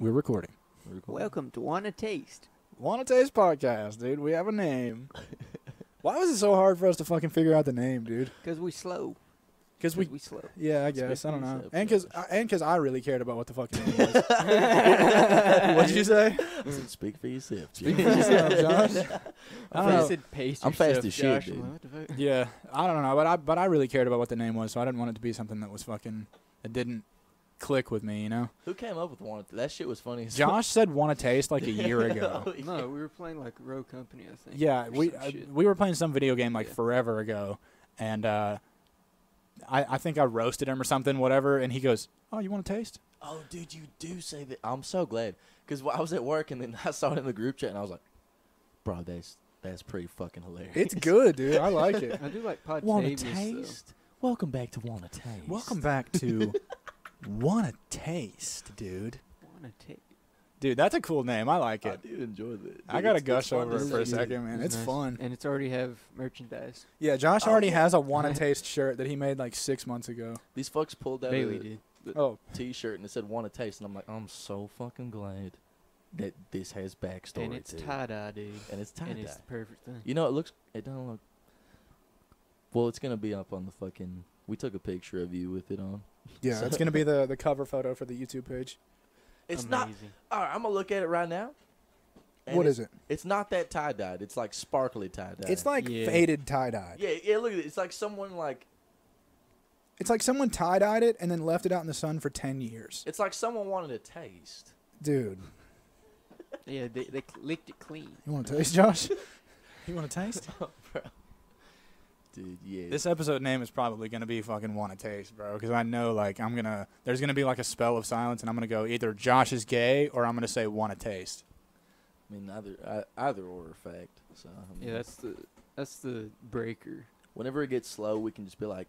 We're recording. Welcome to Wanna Taste. Want to Taste Podcast, dude. We have a name. Why was it so hard for us to fucking figure out the name, dude? Cause we slow. Because we, we slow. yeah, I guess I don't know, Especially and because and because I really cared about what the fucking name was. what did you say? Said, speak for yourself. Speak for yourself, Josh. I don't I know. said pace I'm fast as shit, dude. I'm like, what the fuck? Yeah, I don't know, but I but I really cared about what the name was, so I didn't want it to be something that was fucking that didn't click with me, you know. Who came up with one? That shit was funny. Josh said want to taste like a year ago. Oh, yeah. No, we were playing like Rogue Company, I think. Yeah, we some uh, we were playing some video game like Yeah. forever ago, and uh, I I think I roasted him or something, whatever, and he goes, "Oh, you want to taste?" Oh, dude, you do say that. I'm so glad because I was at work and then I saw it in the group chat and I was like, bro, that's that's pretty fucking hilarious. It's good, dude. I like it. I do like Pod Want Tavis, to though. taste? Welcome back to Want to Taste. Welcome back to Want a Taste, dude. Wanna Taste. Dude, that's a cool name. I like I it. do enjoy that. I gotta it's- it's gush over it for a second, man. It's nice. fun. And it's already have merchandise. Yeah, Josh Oh, already yeah. has a Want to Taste shirt that he made like six months ago. These fucks pulled out Bailey a did. Oh, T-shirt and it said "Want to taste," and I'm like, I'm so fucking glad that this has backstory. And it's to tie dye, dude. And it's tie And dye. it's the perfect thing. You know, it looks. It doesn't look. Well, it's gonna be up on the fucking. We took a picture of you with it on. Yeah, it's gonna be the the cover photo for the YouTube page. It's not. Amazing. All right, I'm gonna look at it right now. What is it? It's not that tie dyed. It's like sparkly tie dye. It's like Yeah. faded tie dye. Yeah, yeah. Look at it. It's like someone like. It's like someone tie dyed it and then left it out in the sun for ten years, It's like someone wanted a taste. dude. Yeah, they, they licked it clean. You want to taste, Josh? You want to taste? bro. Dude, yeah. This episode name is probably gonna be fucking want to taste, bro. Because I know like I'm gonna there's gonna be like a spell of silence, and I'm gonna go either Josh is gay or I'm gonna say want to taste. I mean, either I, either or fact. So I mean, Yeah, that's the that's the breaker. whenever it gets slow, we can just be like,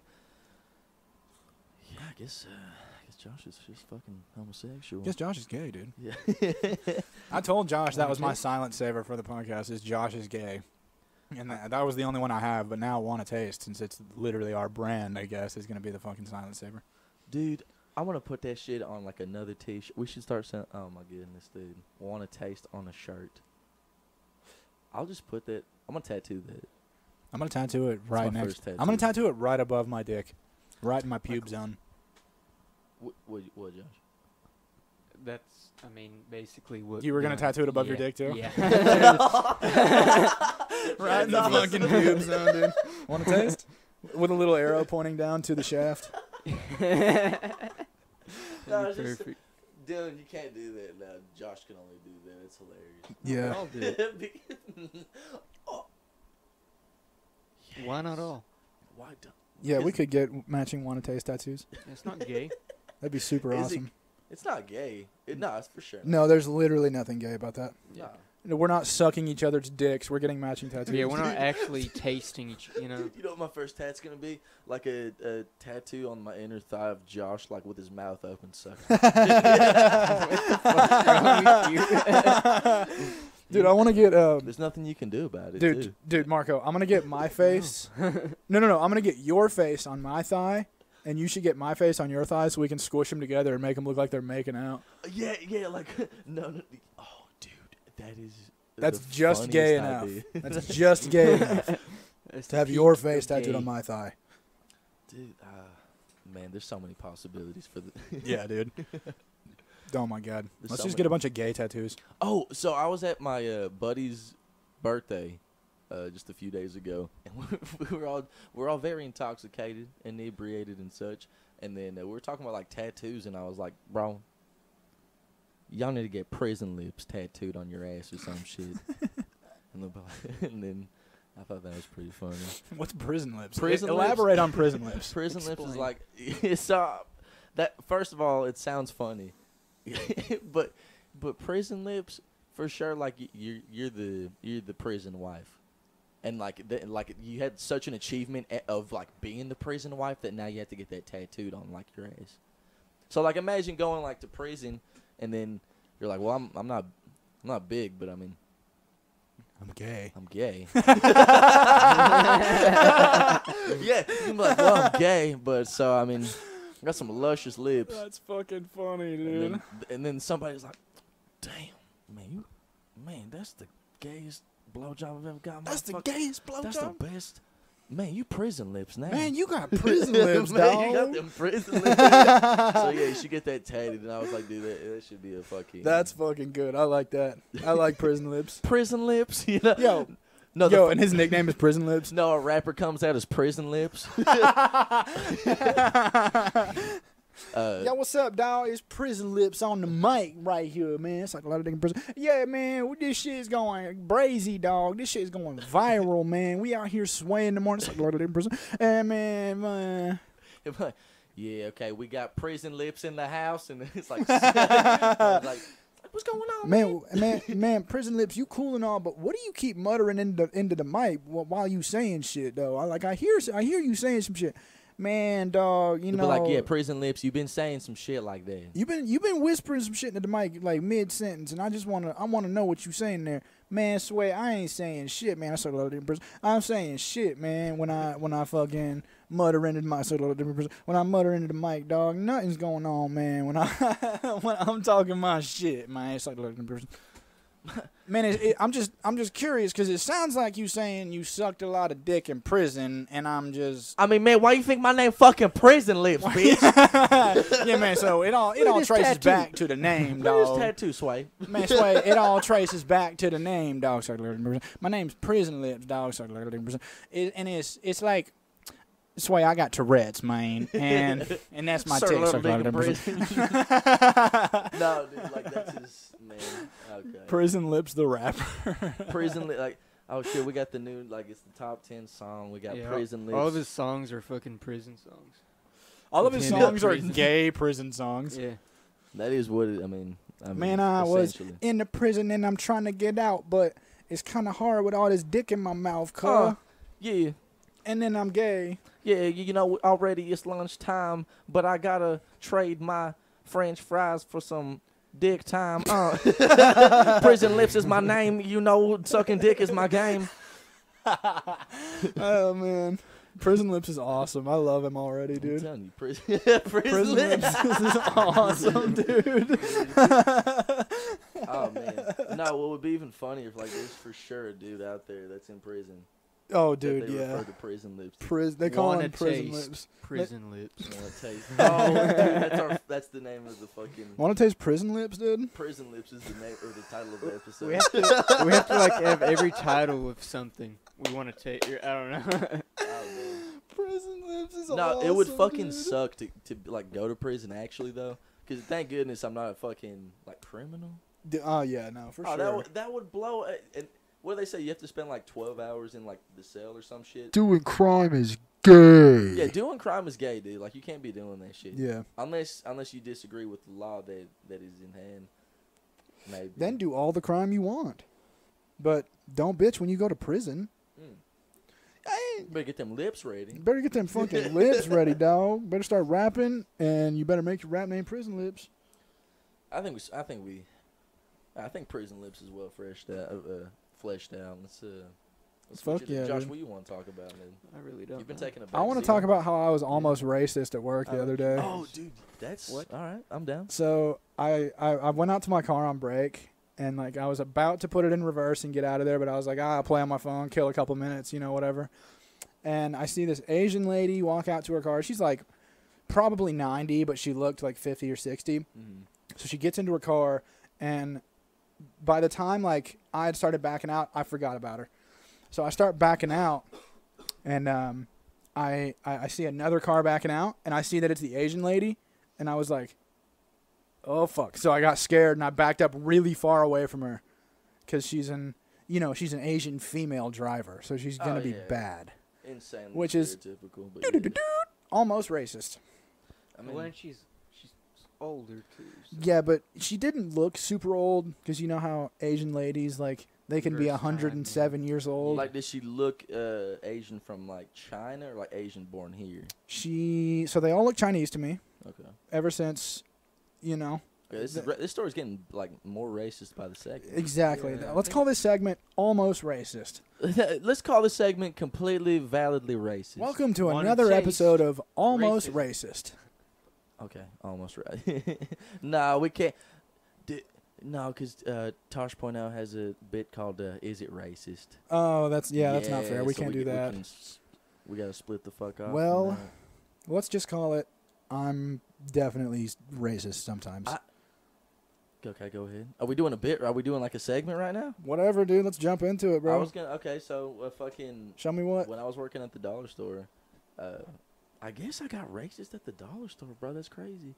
yeah, I guess. Uh, I guess Josh is just fucking homosexual. Guess Josh is gay, dude. Yeah. I told Josh that was my taste? silent saver for the podcast. Is Josh is gay, and that, that was the only one I have. But now want to taste, since it's literally our brand, I guess is gonna be the fucking silent saver. Dude, I want to put that shit on like another t-shirt. We should start saying, "Oh my goodness, dude, want to taste on a shirt." I'll just put that. I'm gonna tattoo that. I'm gonna tattoo it right next. I'm gonna tattoo. tattoo it right above my dick, right in my pube zone. What? What, what Josh? That's, I mean, basically what. You were gonna yeah, tattoo it above your dick, too? Yeah. Right in the fucking awesome. pube zone, dude. Want to taste? With a little arrow pointing down to the shaft. No, That'd be just- Dylan, you can't do that now. Josh can only do that. It's hilarious. Yeah. I'll do it. oh, Why not all? Why don't? Yeah, we could get matching want to taste tattoos. It's not gay. That'd be super Is it- awesome. It's not gay. It, no, it's for sure. No, there's literally nothing gay about that. Nah. No, We're not sucking each other's dicks. We're getting matching tattoos. yeah, we're not actually tasting each. You know. You know what my first tat's gonna be? Like a, a tattoo on my inner thigh of Josh, like with his mouth open, sucking. dude, I want to get um, There's nothing you can do about it, dude, too. dude, Marco. I'm gonna get my face. no, no, no. I'm gonna get your face on my thigh, and you should get my face on your thigh, so we can squish them together and make them look like they're making out. Yeah, yeah, like no, no. Oh, dude, that is. That's the just gay funniest enough. idea. That's just gay enough to have your face tattooed on my thigh. dude. Uh, man, there's so many possibilities for the. Yeah, dude. Oh my god. There's Let's so just many- get a bunch of gay tattoos. Oh, so I was at my uh, buddy's birthday uh, just a few days ago, and we were all we are all very intoxicated, inebriated, and such. And then uh, we were talking about like tattoos, and I was like, "Bro, y'all need to get prison lips tattooed on your ass or some shit." and, like- and then I thought that was pretty funny. What's prison lips? Prison lips? Elaborate on prison lips. Prison lips is like it's uh, that. First of all, it sounds funny, but but prison lips for sure. Like you're you're the you're the prison wife, and like the, like you had such an achievement of like being the prison wife that now you have to get that tattooed on like your ass. So like imagine going like to prison, and then you're like, well, I'm I'm not I'm not big, but I mean I'm gay. I'm gay. yeah, you can be like, well, I'm gay, but so I mean, I got some luscious lips. That's fucking funny, And dude. then, and then somebody's like, Damn, man, you, man, that's the gayest blowjob I've ever got. That's the motherfucker. gayest That's the best. Man, you prison lips now. Man, you got prison lips, Man, you got dog. them prison lips. so yeah, you should get that tatted. And I was like, dude, that, that should be a fucking. That's fucking good. I like that. I like prison lips. prison lips. You know. Yo, no, yo, f- and his nickname is Prison Lips. no, a rapper comes out as prison lips. Uh, Yo, what's up, dog? It's Prison Lips on the mic right here, man. It's like a lot of different prison. Yeah, man, this shit is going brazy, dog. This shit is going viral, man. We out here swaying in the morning. It's like a lot of different prison. And man, man. yeah, okay, we got prison lips in the house, and it's like, like, what's going on, man? Man, man, man, prison lips, you cool and all, but what do you keep muttering into into the mic while you saying shit though? I like I hear I hear you saying some shit, man, dog. You know, like, yeah, prison lips. You've been saying some shit like that. You've been you've been whispering some shit into the mic like mid sentence, and I just wanna I wanna know what you saying there, man. Sway, I ain't saying shit, man. I said a lot of different person. I'm saying shit, man. When I when I fucking mutter into my I said a lot of different person. When I mutter into the mic, dog, nothing's going on, man. When I when I'm talking my shit, man, it's like a lot of different person. Man, it, it, I'm just I'm just curious because it sounds like you saying you sucked a lot of dick in prison, and I'm just I mean, man, why you think my name fucking prison lips, bitch? yeah, man. So it all it all traces tattoo. back to the name, Look at this dog. tattoo, Sway. Man, Sway, it all traces back to the name, dog. My name's Prison Lips, dog. And it's it's like Sway. I got Tourette's, man, and and that's my Sir tick. Little Dick in prison. no, dude, like that's his man. Okay. Prison Lips, the rapper. prison li- like oh shit, we got the new like it's the top ten song. We got Yeah, prison lips. All of his songs are fucking prison songs. All of his songs are gay prison songs. Yeah. That is what it, I mean. I mean, Man, I was in the prison and I'm trying to get out, but it's kind of hard with all this dick in my mouth, cuz. Uh, yeah, and then I'm gay. Yeah. You know, already it's lunchtime, but I gotta trade my French fries for some dick time. Uh, prison lips is my name. You know, sucking dick is my game. oh man, Prison Lips is awesome. I love him already, I'm dude. telling you, prison, prison, Prison lips. Lips is awesome, dude. oh man, no. What would be even funnier if like there's for sure a dude out there that's in prison. Oh, that dude, they yeah. refer to prison lips. Prison. They call Wanna him Prison taste. Lips. Prison lips. Wanna taste? Oh, dude, that's our, that's the name of the fucking Want to taste Prison Lips, dude? prison lips is the name or the title of the episode. We have to. we have to like have every title of something we want to take. I don't know. Oh. Prison Lips is No, awesome. it would fucking dude. suck to, to like go to prison actually though, because thank goodness I'm not a fucking like criminal. Oh yeah, no, for oh, sure. that would that would blow. uh, And what do they say? You have to spend like 12 hours in like the cell or some shit. Doing crime is gay. Yeah, doing crime is gay, dude. Like you can't be doing that shit. Yeah. Unless unless you disagree with the law that that is in hand. Maybe. Then do all the crime you want, but don't bitch when you go to prison. Mm. I better get them lips ready. Better get them fucking lips ready, dog. Better start rapping, and you better make your rap name Prison Lips. I think we. I think we. I think prison lips is well fleshed out. Uh, fleshed out. Let's uh. Let's Fuck switch it to- yeah, Josh, dude. what you want to talk about, man? I really don't. You've been know. taking a. I want to talk about how I was almost racist at work the Oh. other day. Oh, dude, that's What? All right, I'm down. So I, I I went out to my car on break, and like I was about to put it in reverse and get out of there, but I was like, ah, I'll play on my phone, kill a couple minutes, you know, whatever. And I see this Asian lady walk out to her car. She's like probably 90, but she looked like 50 or 60. Mm-hmm. So she gets into her car, and by the time like I had started backing out, I forgot about her. So I start backing out, and um, I, I I see another car backing out, and I see that it's the Asian lady, and I was like, oh fuck! So I got scared, and I backed up really far away from her, because she's an you know she's an Asian female driver, so she's gonna Oh, be yeah. bad, Insanely Which is- stereotypical, almost racist. yeah. I well, mean, and she's she's older too. so- Yeah, but she didn't look super old because you know how Asian ladies like they can be Versatile, 107 years old. like, does she look uh, Asian from like China or like Asian born here? she so they all look Chinese to me Okay. ever since, you know Okay, this, is, The- ra- this story's getting like more racist by the second. exactly. Yeah. Let's call this segment almost racist. Let's call this segment completely validly racist. Welcome to Wanna another taste episode of almost racist. racist. Okay, almost right. nah, we can't. D- No, because uh, Tosh.0 has a bit called uh, "Is it racist?" Oh, that's yeah, that's not fair. We so can't do that. We, can s- we gotta split the fuck off. Well. Let's just call it. I'm definitely racist sometimes. I- okay, go ahead. Are we doing a bit? Are we doing like a segment right now? Whatever, dude. Let's jump into it, bro. I was gonna. Okay, so uh, fucking Show me what. when I was working at the dollar store, uh, I guess I got racist at the dollar store, bro. That's crazy.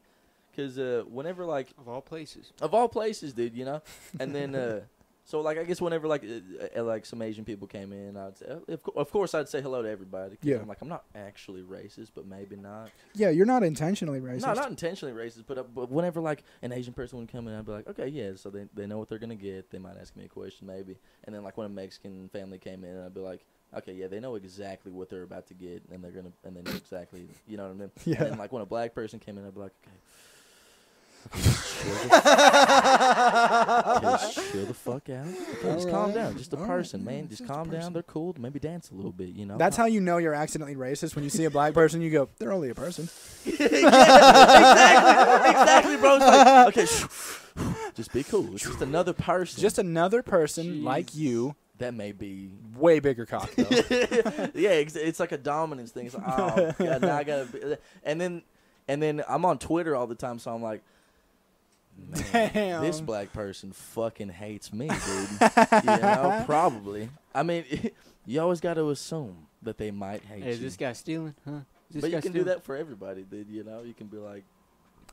Cause uh, whenever like Of all places. of all places, dude, you know, and then uh, so like I guess whenever like uh, uh, like some Asian people came in, I'd say of, co- of course I'd say hello to everybody. 'cause Yeah. I'm like I'm not actually racist, but maybe not. Yeah, you're not intentionally racist. No, not intentionally racist, but uh, but whenever like an Asian person would come in, I'd be like, okay, yeah, so they they know what they're gonna get. They might ask me a question, maybe. And then like when a Mexican family came in, I'd be like, okay, yeah, they know exactly what they're about to get, and they're gonna and they know exactly, you know what I mean? Yeah. And like when a black person came in, I'd be like, okay. okay, chill, the, okay, chill the fuck out. Okay, just calm down. Just a alright, person, yeah, man. Just just calm down. They're cool. Maybe dance a little bit, you know. That's how you know you're accidentally racist when you see a black person. You go, they're only a person. exactly, exactly, bro. Like, okay, just be cool. It's just another person. Just another person like you, that may be. way bigger cock though. yeah, it's, it's like a dominance thing. It's like, oh, God, now I gotta. Be, uh, and then, and then I'm on Twitter all the time, so I'm like, man, this black person fucking hates me, dude. you know, probably. I mean, you always got to assume that they might hate Hey, you. is this guy stealing? Huh? Is this but you can do that for everybody, dude. You know, you can be like.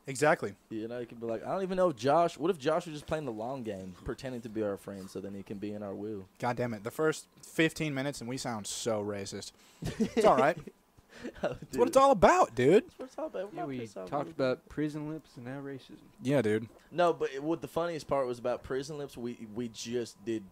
Exactly. You know, you can be like, I don't even know if Josh. What if Josh was just playing the long game, pretending to be our friend, so then he can be in our will? God damn it. The first 15 minutes and we sound so racist. It's all right. Oh, That's what it's all about, dude. That's what it's all about. We're Yeah, we talked everybody. about prison lips and now racism. Yeah, dude. No, but it- what the funniest part was about prison lips. We we just did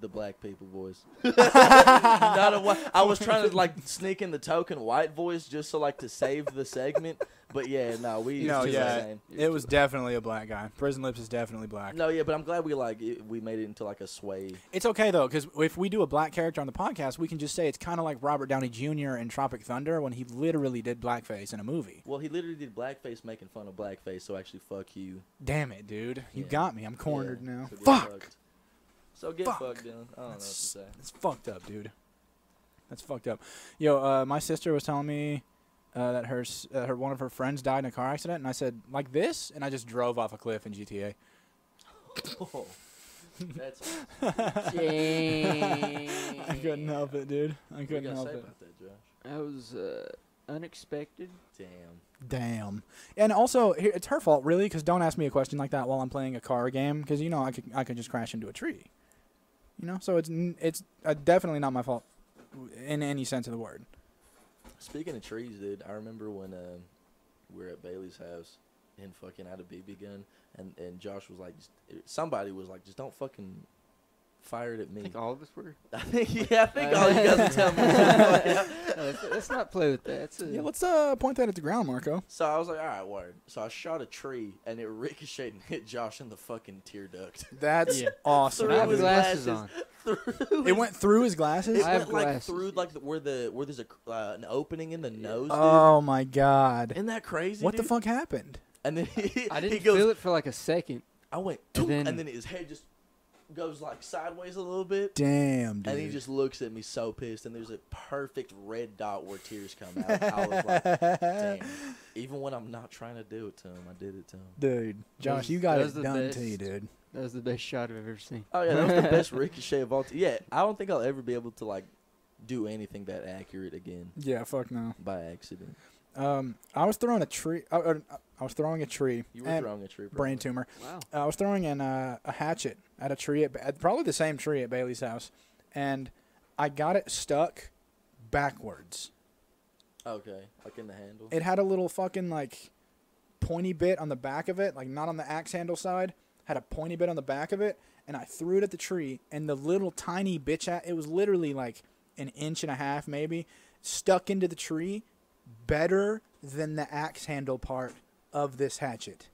the black people voice. Not a whi- I was trying to like sneak in the token white voice just so like to save the segment. But yeah, no, we No, it's just the yeah. same. It was definitely a black guy. Prison Lips is definitely black. No, yeah, but I'm glad we like it, we made it into like a sway. It's okay though, because if we do a black character on the podcast, we can just say it's kind of like Robert Downey Jr. in Tropic Thunder when he literally did blackface in a movie. Well, he literally did blackface making fun of blackface, so actually, fuck you. Damn it, dude! You Yeah. got me. I'm cornered Yeah, now. Fuck. fucked. So get Fuck. fucked, Dylan. I don't know what to That's, say. that's fucked up, dude. That's fucked up. Yo, uh, my sister was telling me uh, that her uh, her one of her friends died in a car accident, and I said like this, and I just drove off a cliff in GTA. Oh, that's I couldn't help it, dude. I what you couldn't gotta help say it. about that, Josh. That was uh, unexpected. Damn. Damn. And also, it's her fault, really, because don't ask me a question like that while I'm playing a car game, because you know I could I could just crash into a tree. You know, so it's it's uh, definitely not my fault in any sense of the word. Speaking of trees, dude, I remember when uh, we were at Bailey's house and fucking had a BB gun, and and Josh was like, just, somebody was like, just don't fucking fire it at I me. think all of us were. I think yeah, I think all you guys are telling me. No, let's, let's not play with that. A, Yeah, let's uh point that at the ground, Marco. So I was like, all right, word. So I shot a tree, and it ricocheted and hit Josh in the fucking tear duct. That's Yeah. awesome. I have Through his glasses glasses. on. through It went through his glasses. It I have went like glasses. through like the, where the where there's a uh, an opening in the nose. dude. Oh my god! Isn't that crazy? What the fuck happened? And then he, I he didn't goes, feel it for like a second. I went, And and then, then- and then his head just goes like sideways a little bit, Damn, dude. and he just looks at me so pissed, and there's a perfect red dot where tears come out. I was like, damn. Even when I'm not trying to do it to him, I did it to him. dude, Josh, was- you got that it was the done to you, best. dude. That was the best shot I've ever seen. Oh yeah, that was the best ricochet of all. T- yeah, I don't think I'll ever be able to like do anything that accurate again Yeah, fuck no. by accident. Um, I was throwing a tree. Uh, uh, I was throwing a tree. You were throwing a tree. brain tumor. Wow. I was throwing in a, a hatchet at a tree at, Ba- at probably the same tree at Bailey's house, and I got it stuck backwards. Okay, like in the handle. It had a little fucking like pointy bit on the back of it, like not on the axe handle side. Had a pointy bit on the back of it, and I threw it at the tree, and the little tiny bitch at it was literally like an inch and a half maybe stuck into the tree, better than the axe handle part of this hatchet.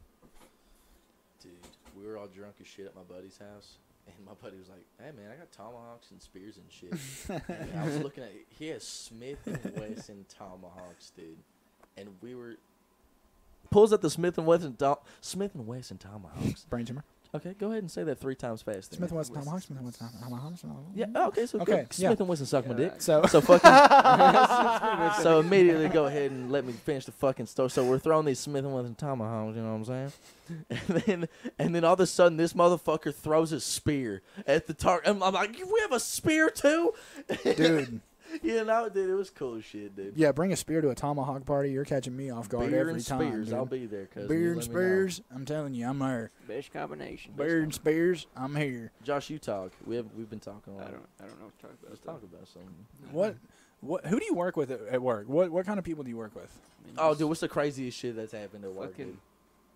Dude, we were all drunk as shit at my buddy's house, and my buddy was like, "Hey man, I got tomahawks and spears and shit." and I was looking at he has Smith and Wesson tomahawks, dude, and we were pulls at the Smith and Wesson Smith and Wesson tomahawks. Brain tumor. Okay, go ahead and say that three times fast. then. Smith and Wesson Tomahawk. Smith and Wesson Tomahawk. Yeah. oh, Okay. So Okay, okay. yeah. Smith and Wesson suck my dick. So So fucking. so immediately go ahead and let me finish the fucking story. So we're throwing these Smith and Wesson tomahawks. You know what I'm saying? And then and then all of a sudden this motherfucker throws a spear at the target. I'm, I'm like, we have a spear too, dude, you know, dude. It was cool shit, dude. yeah, bring a spear to a tomahawk party. You're catching me off guard Beer every and time. spears. dude. I'll be there. Cause Beer and spears. I'm telling you, I'm there. Best combination. Beer and spears. I'm here. Josh, you talk. We have we've been talking. A I lot. I don't. I don't know what to talk about. Let's talk about something. What? What? Who do you work with at, at work? What? What kind of people do you work with? I mean, Oh, dude, what's the craziest shit that's happened at work? Dude?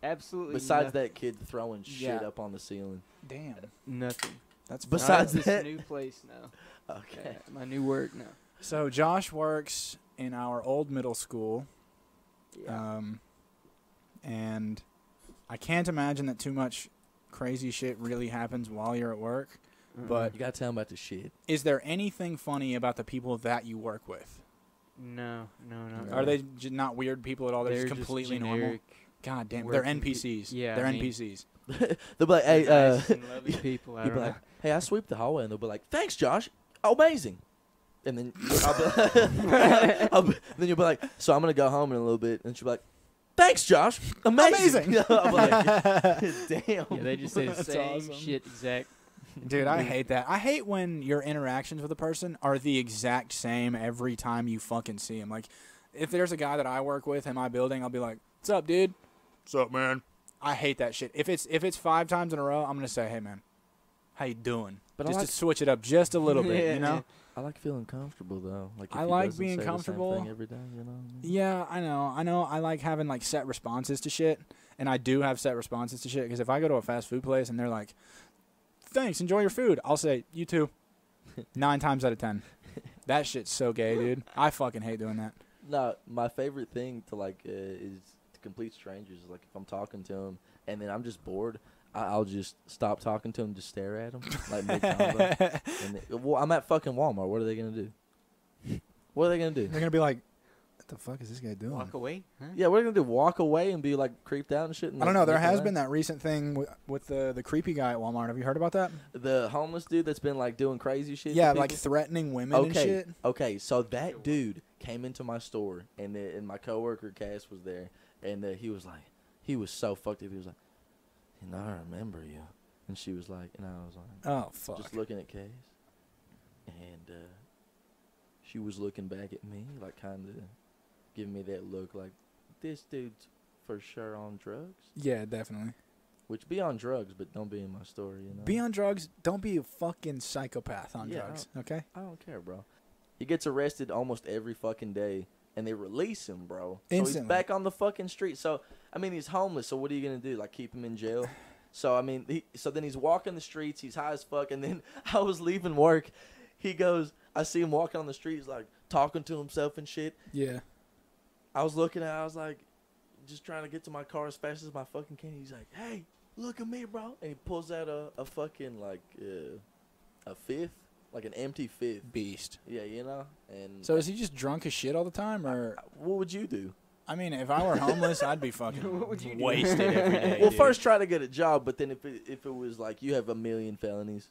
absolutely. Besides nothing. that kid throwing shit Yeah. up on the ceiling. Damn. nothing. That's Besides Besides this that- new place now. Okay. Yeah, my new work now. So Josh works in our old middle school, Yeah. um, and I can't imagine that too much crazy shit really happens while you're at work. but- You gotta tell him about the shit. Is there anything funny about the people that you work with? no, no, no. Yeah. Are they j- not weird people at all? They're, They're just completely normal. God damn, they're working NPCs. yeah, they're I mean- NPCs. They'll be like, hey, uh, nice and loving people. I be like, hey, I sweep the hallway, and they'll be like, thanks, Josh, amazing. And then I'll be, I'll be, then you'll be like, so I'm gonna go home in a little bit, and she'll be like, thanks, Josh, amazing. Amazing. I'll be like, damn. Yeah, they just say the same awesome. shit exact. Dude, I hate that. I hate when your interactions with a person are the exact same every time you fucking see him. Like, if there's a guy that I work with in my building, I'll be like, "What's up, dude? What's up, man?" I hate that shit. If it's if it's five times in a row, I'm gonna say, "Hey, man, how you doing?" But just like- to switch it up just a little bit, Yeah, you know? yeah. I like feeling comfortable though. Like if I like being comfortable. every day. You know. what I mean? Yeah, I know. I know. I like having like set responses to shit, and I do have set responses to shit. Because if I go to a fast food place and they're like, "Thanks, enjoy your food," I'll say, "You too." Nine times out of ten. That shit's so gay, dude. I fucking hate doing that. No, my favorite thing to like uh, is to complete strangers. Like if I'm talking to them and then I'm just bored, I- I'll just stop talking to them, just stare at them, like mid combo. and they, well, I'm at fucking Walmart. What are they gonna do? What are they gonna do? They're gonna be like, "What the fuck is this guy doing?" Walk away. Huh? Yeah, what are they gonna do? Walk away and be like creeped out and shit? And I don't like, know. There has around? been that recent thing with, with the the creepy guy at Walmart. Have you heard about that? the homeless dude that's been like doing crazy shit. Yeah, like threatening women and Okay, shit. okay. So that dude came into my store, and the, and my coworker Cass was there, and uh, he was like, he was so fucked up. He was like, know, I remember you, and she was like, and I was like, Oh fuck. just looking at Cass, and uh, she was looking back at me, like kind of giving me that look, like this dude's for sure on drugs. yeah, definitely. Which be on drugs, but don't be in my story. you know. Be on drugs. Don't be a fucking psychopath on Yeah, I drugs. Okay. I don't care, bro. He gets arrested almost every fucking day, and they release him, bro. Instantly. So he's back on the fucking street. So I mean, he's homeless. So what are you gonna do? Like keep him in jail? So I mean, he, so then he's walking the streets. He's high as fuck. And then I was leaving work. He goes, I see him walking on the streets, like talking to himself and shit. Yeah. I was looking at. I was like, just trying to get to my car as fast as my fucking can. He's like, Hey, look at me, bro. And he pulls out a, a fucking like uh, a fifth, like an empty fifth. Beast. Yeah, you know. And So is he just drunk as shit all the time, or what would you do? I mean, if I were homeless, I'd be fucking What would you do? wasted every day. well, dude. first try to get a job, but then if it, if it was like you have a million felonies,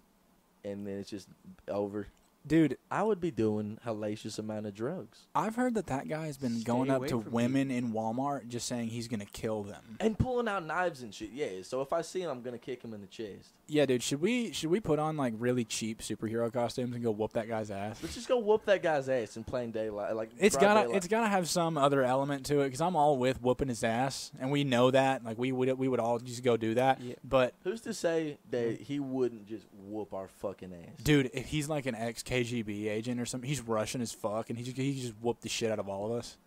and then it's just over, dude, I would be doing hellacious amount of drugs I've heard that that guy has been Stay going up away to from women in Walmart just saying he's gonna kill them. and pulling out knives and shit. Yeah, so if I see him, I'm gonna kick him in the chest. Yeah, dude, should we should we put on like really cheap superhero costumes and go whoop that guy's ass? Let's just go whoop that guy's ass in plain daylight. Like it's gotta daylight. it's gotta have some other element to it because I'm all with whooping his ass, and we know that. Like we would we would all just go do that. Yeah. But Who's to say that he wouldn't just whoop our fucking ass? dude, if he's like an ex KGB agent or something, he's Russian as fuck, and he just, he just whoop the shit out of all of us.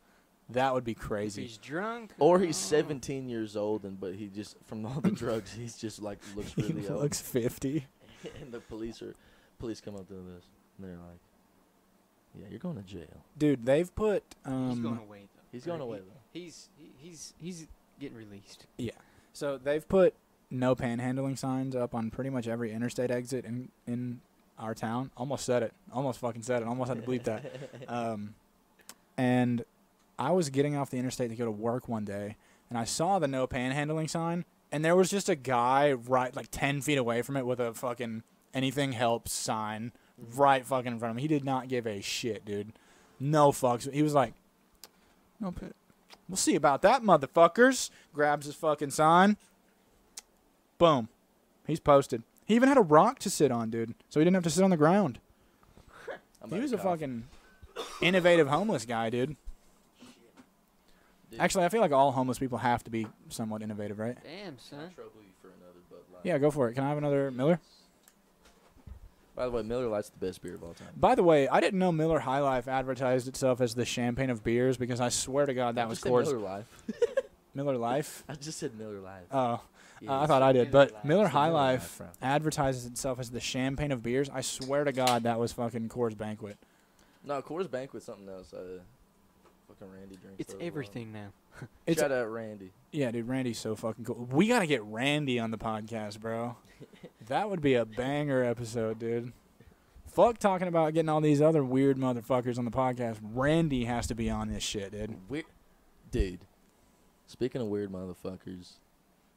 That would be crazy. he's drunk. Or he's 17 years old, and but he just from all the drugs, he's just like looks he really old. looks fifty. and the police are police come up to this and they're like, "Yeah, you're going to jail." Dude, they've put Um, He's going away though. He's Or going he- away though. He's he- he's he's getting released. Yeah. So they've put no panhandling signs up on pretty much every interstate exit in in our town. Almost said it. Almost fucking said it. Almost had to bleep that. Um, and I was getting off the interstate to go to work one day, and I saw the no panhandling sign, and there was just a guy right like ten feet away from it with a fucking anything helps sign right fucking in front of him. He did not give a shit, dude. No fucks. He was like, "No, pit. we'll see about that, motherfuckers." Grabs his fucking sign. Boom, he's posted. He even had a rock to sit on, dude, so he didn't have to sit on the ground. He was a cough. fucking innovative homeless guy, dude. Dude. Actually, I feel like all homeless people have to be somewhat innovative, right? Damn, son. trouble you for another Bud Light. Yeah, go for it. Can I have another Miller? By the way, Miller Lite's the best beer of all time. By the way, I didn't know Miller High Life advertised itself as the champagne of beers because I swear to God I that was said Coors Miller Life. Miller Life. I just said Miller Life. Oh, Yeah, uh, I thought I did, but Miller High Life advertises itself as the champagne of beers. I swear to God that was fucking Coors Banquet. No, Coors Banquet's something else. Uh, fucking Randy drinks. It's those a everything now. It's Shout out Randy. yeah, dude. Randy's so fucking cool. We gotta get Randy on the podcast, bro. that would be a banger episode, dude. Fuck talking about getting all these other weird motherfuckers on the podcast. Randy has to be on this shit, dude. Weird, dude. Speaking of weird motherfuckers,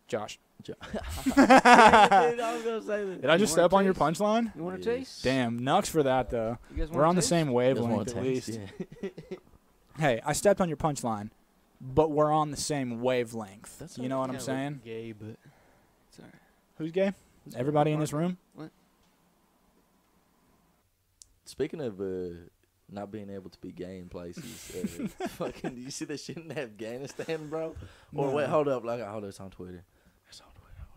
Josh, Jo- Dude, I was gonna say that. did I You just wanna step on your taste? punchline? You want Yes. to taste? Damn, nux for that though. You guys We're wanna on the taste? same You guys wanna wavelength at least. Hey, I stepped on your punchline, but we're on the same wavelength. You know what I'm saying? Gay, but it's alright. Who's gay? Everybody in this room? What? Speaking of uh, not being able to be gay in places, uh, fucking, do you see that shit in Afghanistan, bro? Or No. wait, hold up, like, hold up, it's on Twitter.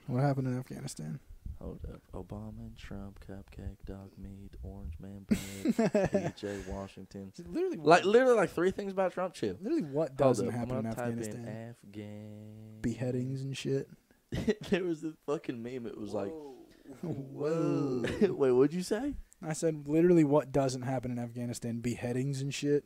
It's on Twitter. What happened in Afghanistan? Hold up, Obama and Trump, cupcake, dog meat, orange man bed, PJ Washington. literally, Like literally, like three things about Trump. Chill. literally what doesn't up, happen in Afghanistan? Afghan Beheadings and shit. there was this fucking meme. It was like, Whoa. wait, what'd you say? I said literally what doesn't happen in Afghanistan? Beheadings and shit.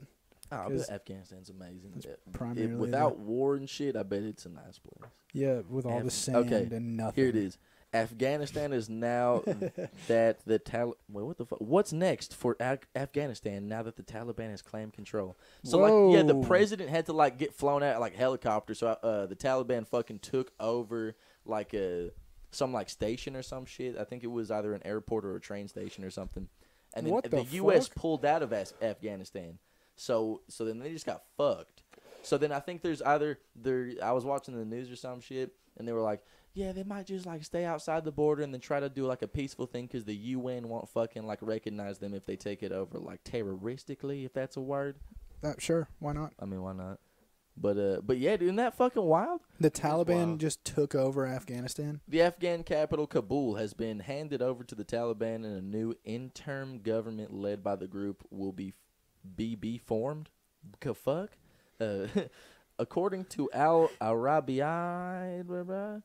Oh, bet Afghanistan's amazing. that's Yeah. If- primarily the- without war and shit, I bet it's a nice place. Yeah, with all the Af- sand okay, and nothing. Here it is. Afghanistan is now that the Tal. Wait, what the fuck? What's next for Af- Afghanistan now that the Taliban has claimed control? So like, yeah, the president had to like get flown out like helicopter. So uh, the Taliban fucking took over like a some like station or some shit. I think it was either an airport or a train station or something. And then What the, the U.S. pulled out of As- Afghanistan. So so then they just got fucked. So then I think there's either there. I was watching the news or some shit, and they were like, yeah, they might just like stay outside the border and then try to do like a peaceful thing because the UN won't fucking like recognize them if they take it over like terroristically, if that's a word. Uh, sure, why not? I mean, why not? But uh, but yeah, dude, isn't that fucking wild? The Taliban wild. just took over Afghanistan. The Afghan capital Kabul has been handed over to the Taliban, and a new interim government led by the group will be be formed. Fuck. Uh, according to Al blah,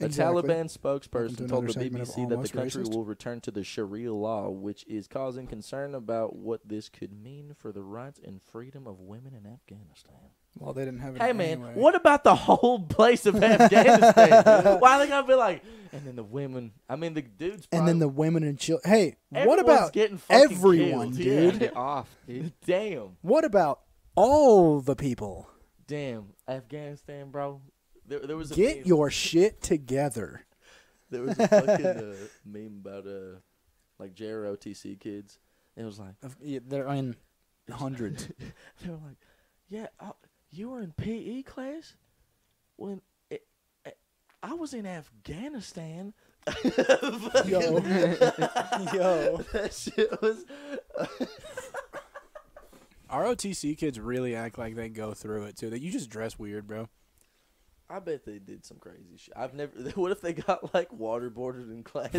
a Exactly. Taliban spokesperson told the BBC that the country Racist. will return to the Sharia law, which is causing concern about what this could mean for the rights and freedom of women in Afghanistan. Well, they didn't have it Hey man, anyway. what about the whole place of Afghanistan? Why are they gonna be like? And then the women. I mean, the dudes. And then the women and children. Hey, what about getting everyone, killed. dude? Get off, dude. Damn, what about all the people? damn, Afghanistan, bro. There, there was a Get meme, your shit together. there was a fucking uh, meme about uh like JROTC kids. It was like They're in hundreds. they were like, yeah, I, you were in PE class when it, it, I was in Afghanistan. Yo. Yo. that shit was. Uh, ROTC kids really act like they go through it too. That you just dress weird, bro. I bet they did some crazy shit. I've never. What if they got like waterboarded in class?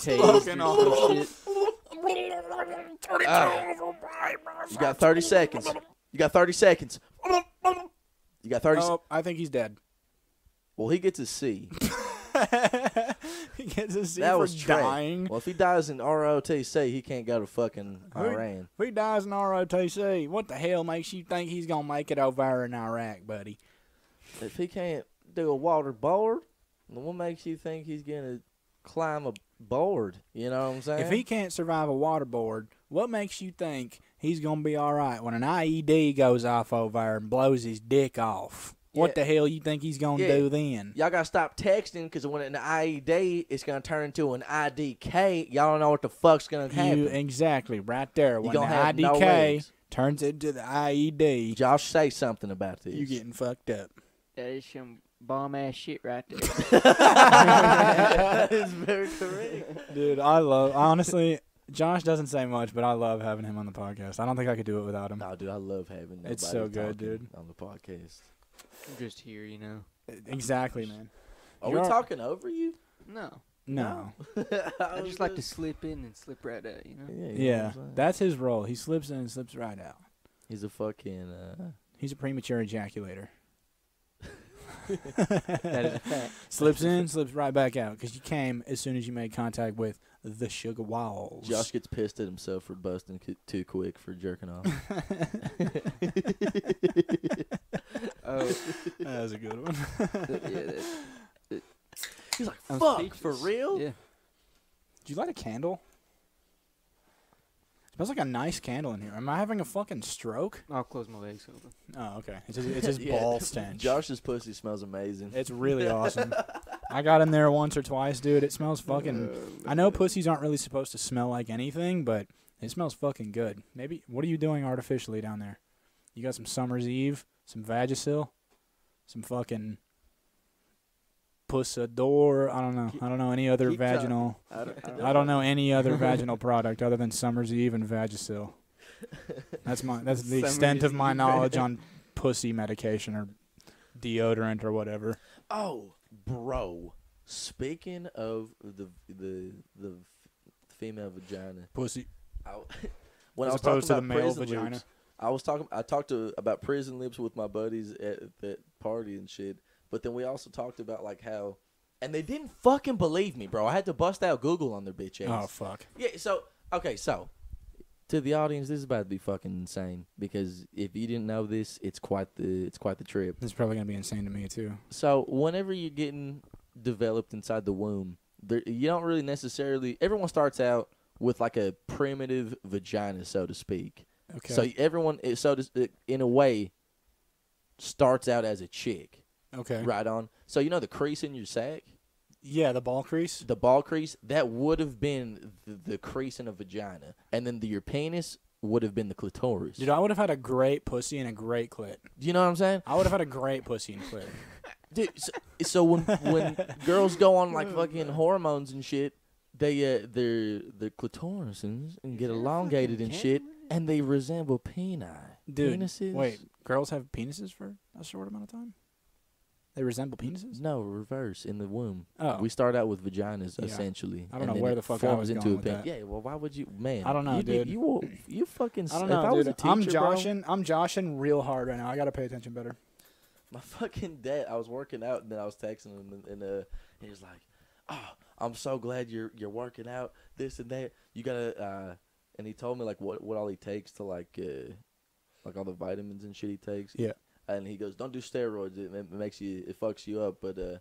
Tased or some shit. Ah. you got thirty seconds. You got thirty seconds. You got thirty. se- Oh, I think he's dead. well, he gets a C. he gets a C that for was dying. Well, if he dies in ROTC, he can't go to fucking Who- Iran. If he dies in ROTC, what the hell makes you think he's gonna make it over there in Iraq, buddy? If he can't do a waterboard, then what makes you think he's gonna climb a board? You know what I'm saying? If he can't survive a waterboard, what makes you think he's gonna be all right. When an IED goes off over there and blows his dick off, what Yeah. the hell you think he's gonna Yeah. do then? Y'all gotta stop texting because when an IED, it's gonna turn into an IDK. Y'all don't know what the fuck's gonna happen. You exactly right there. You When the gonna have no IDK legs. turns into the IED, Josh, say something about this. You're getting fucked up. That is some bomb ass shit right there. that is very correct. Dude, I love honestly. Josh doesn't say much, but I love having him on the podcast. I don't think I could do it without him. No, dude, I love having. It's so good, dude. On the podcast. I'm just here, you know. Exactly, man. Are You're- we talking over you? No. No. I just like to slip in and slip right out, you know? Yeah, you Yeah, I'm that's his role. He slips in and slips right out. He's a fucking. Uh, He's a premature ejaculator. That is a fact. Slips in, slips right back out because you came as soon as you made contact with the sugar walls. Josh gets pissed at himself for busting c- too quick for jerking off. Oh, that was a good one. yeah. That, He's like, I'm "Fuck, speechless. for real?" Yeah. Did you light a candle? Smells like a nice candle in here. Am I having a fucking stroke? I'll close my legs open. Oh, okay. It's his, it's his Yeah. ball stench. Josh's pussy smells amazing. It's really awesome. I got in there once or twice, dude. It smells fucking. Oh, I know pussies aren't really supposed to smell like anything, but it smells fucking good. Maybe. What are you doing artificially down there? You got some Summer's Eve, some Vagisil, some fucking Pussador. I don't know. I don't know any other keep vaginal. I don't, I don't, I don't know any other vaginal product other than Summer's Eve and Vagisil. That's my. That's the extent of my knowledge on pussy medication or deodorant or whatever. Oh, bro. Speaking of the the the female vagina, Pussy. I, when As I was talking opposed to about the male vagina. I was talking. I talked to about prison lips with my buddies at that party and shit. But then we also talked about like how, and they didn't fucking believe me, bro. I had to bust out Google on their bitch ass. Oh fuck. Yeah. So okay. So to the audience, this is about to be fucking insane because if you didn't know this, it's quite the it's quite the trip. This is probably gonna be insane to me too. So whenever you're getting developed inside the womb, there, you don't really necessarily. Everyone starts out with like a primitive vagina, so to speak. Okay. So everyone, so to, in a way, starts out as a chick, okay. right on. So you know the crease in your sack, Yeah, the ball crease. the ball crease, that would have been the, the crease in a vagina, and then the, your penis would have been the clitoris. Dude, I would have had a great pussy and a great clit. Do you know what I'm saying? I would have had a great pussy and clit. Dude, so, so when when girls go on like fucking hormones and shit, they uh their their clitorises and get elongated and shit, and they resemble peni. Dude, Penises? wait, girls have penises for a short amount of time? They resemble penises? No, reverse in the womb. Oh. We start out with vaginas Yeah. essentially. I don't know where the fuck I was into going a pen- that. Yeah, well, why would you, man? I don't know, you, dude. You will, you fucking. I don't know, I dude. a I'm teacher, bro, joshing. I'm joshing real hard right now. I gotta pay attention better. my fucking dad. I was working out and then I was texting him and, and uh, he was like, "Oh, I'm so glad you're you're working out. This and that. You gotta." Uh, and he told me like what what all he takes to like uh, like all the vitamins and shit he takes. Yeah. And he goes, "Don't do steroids. It, it makes you it fucks you up. But uh,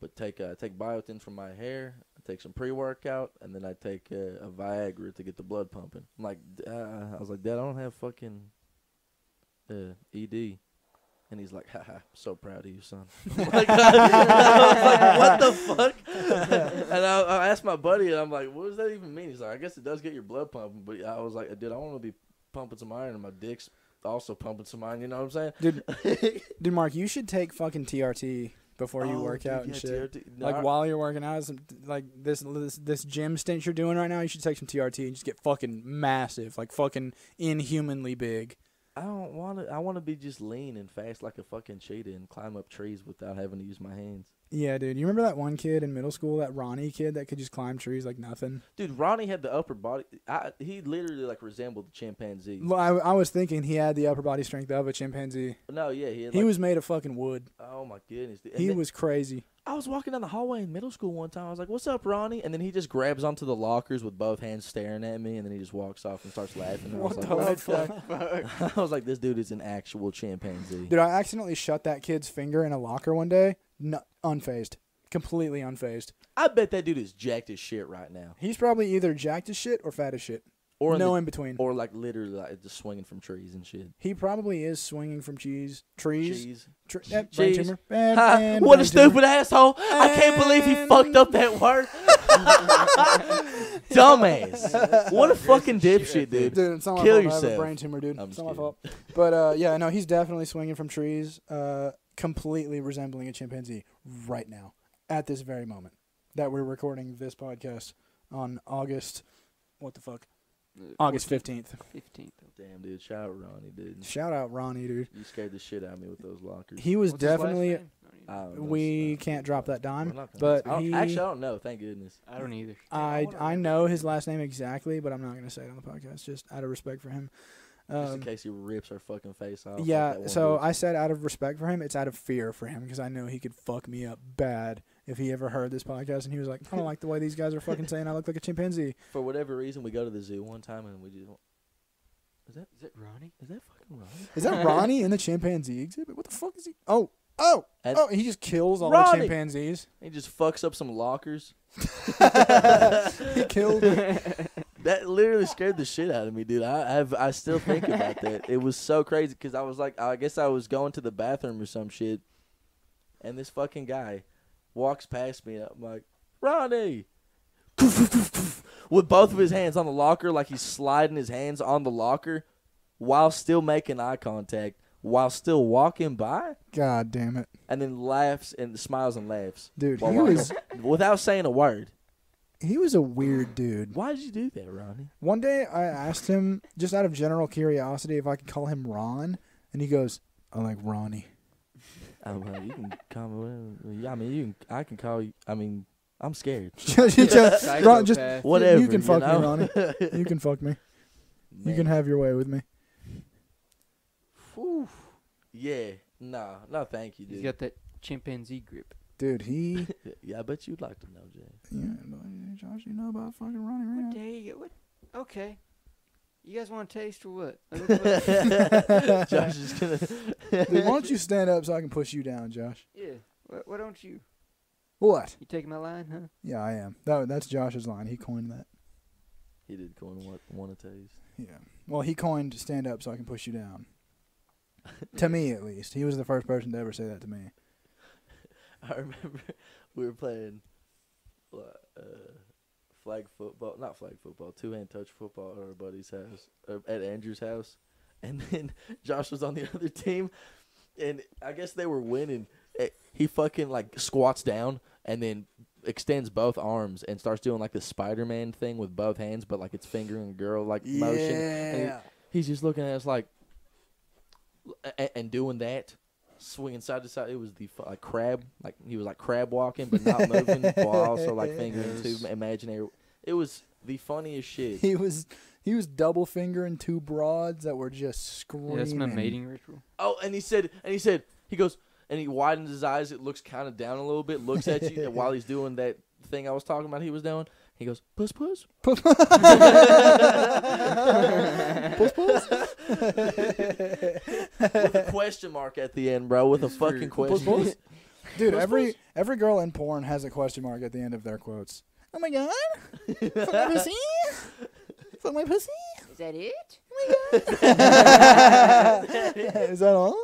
but take uh, take biotin for my hair. I take some pre workout, and then I take uh, a Viagra to get the blood pumping." I'm like, uh, I was like, "Dad, I don't have fucking uh, ED." And he's like, haha, so proud of you, son. Like, I was like, what the fuck? and I, I asked my buddy, and I'm like, what does that even mean? He's like, I guess it does get your blood pumping. But I was like, dude, I want to be pumping some iron, in my dick's also pumping some iron. You know what I'm saying? Dude, dude, Mark, you should take fucking TRT before you Oh, work dude, out and yeah, shit. TRT. No, Like I- while you're working out, some like this this this gym stint you're doing right now, you should take some TRT and just get fucking massive, like fucking inhumanly big. I don't want to. I want to be just lean and fast like a fucking cheetah and climb up trees without having to use my hands. Yeah, dude. You remember that one kid in middle school, that Ronnie kid that could just climb trees like nothing? Dude, Ronnie had the upper body. I, he literally like resembled the chimpanzee. Well, I, I was thinking he had the upper body strength of a chimpanzee. No, yeah, he had He like- was made of fucking wood. Oh my goodness! dude. And He then- was crazy. I was walking down the hallway in middle school one time. I was like, "What's up, Ronnie?" And then he just grabs onto the lockers with both hands staring at me, and then he just walks off and starts laughing. And I was What like, the fuck? I was like, "This dude is an actual chimpanzee." Dude, I accidentally shut that kid's finger in a locker one day. No, unfazed. Completely unfazed. I bet that dude is jacked as shit right now. He's probably either jacked as shit or fat as shit. Or in no the- in between. or like literally like just swinging from trees and shit. he probably is swinging from cheese trees. Cheese. Tre- eh, brain Cheese. tumor. And- Ha, and what a brain tumor. stupid asshole! I can't believe he fucked up that word. Dumbass. What a fucking dipshit, dude. Dude, it's not my Kill fault. I have a yourself. brain tumor, dude. I'm It's just not my kidding. fault. But uh, yeah, no, he's definitely swinging from trees, uh, completely resembling a chimpanzee right now, at this very moment that we're recording this podcast on August. What the fuck? August fifteenth. Fifteenth. Damn, dude. Shout out Ronnie, dude. Shout out Ronnie, dude. You scared the shit out of me with those lockers. He was What's his last definitely. name? I don't even- don't. We It's- can't drop that we're dime, not gonna- but I don't- he. actually, I don't know. Thank goodness. I don't either. I I know. know his last name exactly, but I'm not gonna say it on the podcast just out of respect for him. Just in Um, case he rips our fucking face off. like yeah, that one so dude. I said out of respect for him, it's out of fear for him because I know he could fuck me up bad if he ever heard this podcast and he was like, I don't like the way these guys are fucking saying I look like a chimpanzee. for whatever reason, we go to the zoo one time and we just. Is that Is it Ronnie? is that fucking Ronnie? Is that Ronnie in the chimpanzee exhibit? What the fuck is he? Oh, oh, And oh! He just kills all Ronnie! the chimpanzees. he just fucks up some lockers. He killed. That literally scared the shit out of me, dude. I have I still think about that. It was so crazy because I was like, I guess I was going to the bathroom or some shit, and this fucking guy walks past me. I'm like, Ronnie, with both of his hands on the locker, like he's sliding his hands on the locker, while still making eye contact, while still walking by, God damn it, and then laughs and smiles and laughs dude! He was without saying a word. he was a weird dude. Why did you do that, Ronnie? One day I asked him, just out of general curiosity, if I could call him Ron, and he goes, "I like Ronnie." Oh, I'm like, you can call me. whatever. Yeah, I mean, you can. I can call you. I mean, I'm scared. Just- Ron, just Whatever. you can fuck me, know? Ronnie. you can fuck me. You can have your way with me. Whew. Yeah. Nah. No, thank you, He's dude. got that chimpanzee grip. Dude, he. yeah, I bet you'd like to know, Jay. Yeah, but, Josh, you know about fucking Ronnie What day What? Okay. You guys want a taste or what? Like, what- what- Josh is gonna. Dude, why don't you stand up so I can push you down, Josh? yeah. What, why don't you? What? You taking my line, huh? Yeah, I am. That, that's Josh's line. He coined that. he did coin what one of taste. Yeah. Well, he coined stand up so I can push you down. to me, at least. He was the first person to ever say that to me. I remember we were playing uh, flag football, not flag football, two hand touch football at our buddy's house, at Andrew's house, and then Josh was on the other team, and I guess they were winning. Eh, He fucking like squats down and then extends both arms and starts doing like the Spider Man thing with both hands, but like it's fingering a girl like motion. And Yeah. he's just looking at us like, and, doing that, swinging side to side. It was the like crab, like he was like crab walking, but not moving, while also like fingering two imaginary. It was the funniest shit. He was he was double fingering two broads that were just screaming. Yeah, that's my mating ritual. Oh, and he said, and he said, he goes, and he widens his eyes. It looks kind of down a little bit. Looks at you, and while he's doing that thing I was talking about, he was doing. He goes, puss puss. puss puss. with a question mark at the end, bro. With a fucking Puss question. puss. Dude, Puss every puss. every girl in porn has a question mark at the end of their quotes. Oh my god. Fuck my pussy. Fuck my pussy. Is that it? Oh is that all of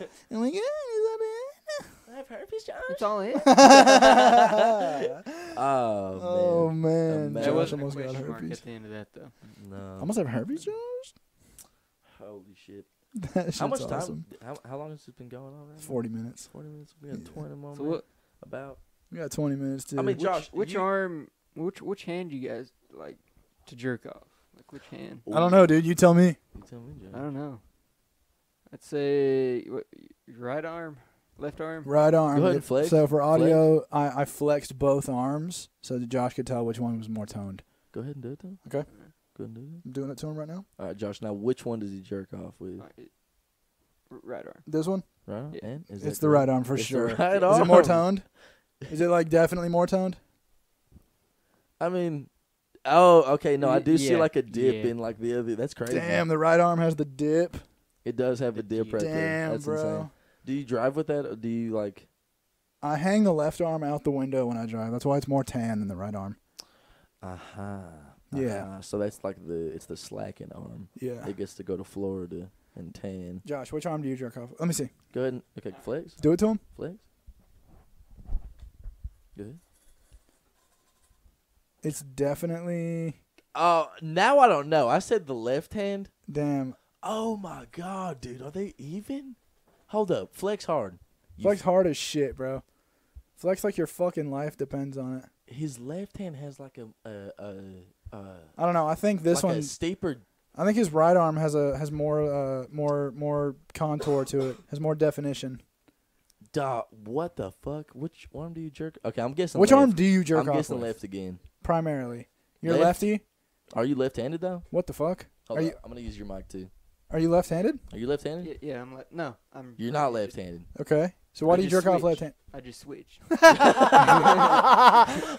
it? Oh my god, is that it? I have herpes, Josh. That's all it. Oh, oh man. man, Josh wasn't almost got herpes. at the end of that though. No. Almost have herpes, Josh. Holy shit. That shit's How much awesome. time? How, how long has it been going on? Right now? Forty minutes. 40 minutes. We got Yeah. 20 more So minutes. what? About. We got twenty minutes to. I mean, Josh, which you- arm? Which which hand you guys like to jerk off? Like which hand? I don't know, dude. You tell me. You tell me, Josh. I don't know. I'd say what, right arm, left arm. Right arm. Go ahead, If- flex. So for audio, I, I flexed both arms so that Josh could tell which one was more toned. Go ahead and do it, though. Okay. Go ahead and do it. I'm doing it to him right now. All right, Josh. Now, which one does he jerk off with? Uh, right, arm. This one? Right? on? Yeah. And is it's the correct? right arm for It's the sure. right Is it more toned? Is it like definitely more toned? I mean, oh, okay. No, I do see yeah, like a dip yeah. in like the other. That's crazy. Damn, the right arm has the dip. It does have a dip right there. Damn, That's bro. insane. Do you drive with that, or do you like? I hang the left arm out the window when I drive. That's why it's more tan than the right arm. Uh huh. Yeah. So that's like the it's the slacking arm. Yeah. It gets to go to Florida and tan. Josh, which arm do you jerk off? Let me see. Go ahead and okay, flex, Do it to him. flex. Good. It's definitely Oh, now I don't know. I said the left hand. damn. Oh my god, dude, are they even? Hold up, flex hard. You Flex hard as shit, bro. Flex like your fucking life depends on it. his left hand has like a a a, a I don't know. I think this like one. steeper. I think his right arm has a has more uh more more contour to it. Has more definition. Duh, what the fuck? Which arm do you jerk? Okay, I'm guessing. Which left. arm do you jerk off? I'm off guessing with? left again. Primarily. You're Left? lefty. Are you left-handed though? What the fuck? Hold Are up, you- I'm gonna use your mic too. Are you left-handed? Are you left-handed? Yeah, yeah, I'm like no, I'm. You're not left-handed. Okay. So why I do you just jerk off left-handed? I just switched. wait,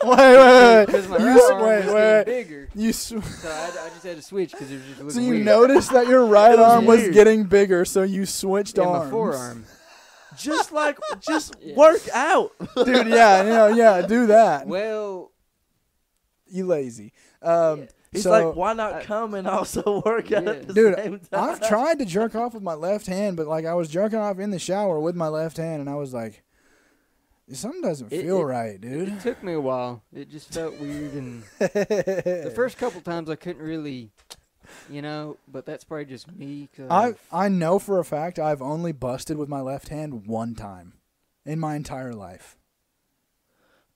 wait, wait. My You right arm wait, was wait, wait. bigger, You sw- so I, I just had to switch because it was just looking so you weird. noticed that your right arm was getting bigger, so you switched yeah, arms. my forearm. Just like, just Yeah. work out. Dude, yeah, you know, yeah, do that. Well, You lazy. Um, Yeah. He's so, like, why not come and also work out Yeah. at the Dude, same time? I've tried to jerk off with my left hand, but like I was jerking off in the shower with my left hand, and I was like, something doesn't It- feel it- right, dude. it took me a while. It just felt weird, and the first couple times I couldn't really, you know. But that's probably just me. Cause I I know for a fact I've only busted with my left hand one time in my entire life.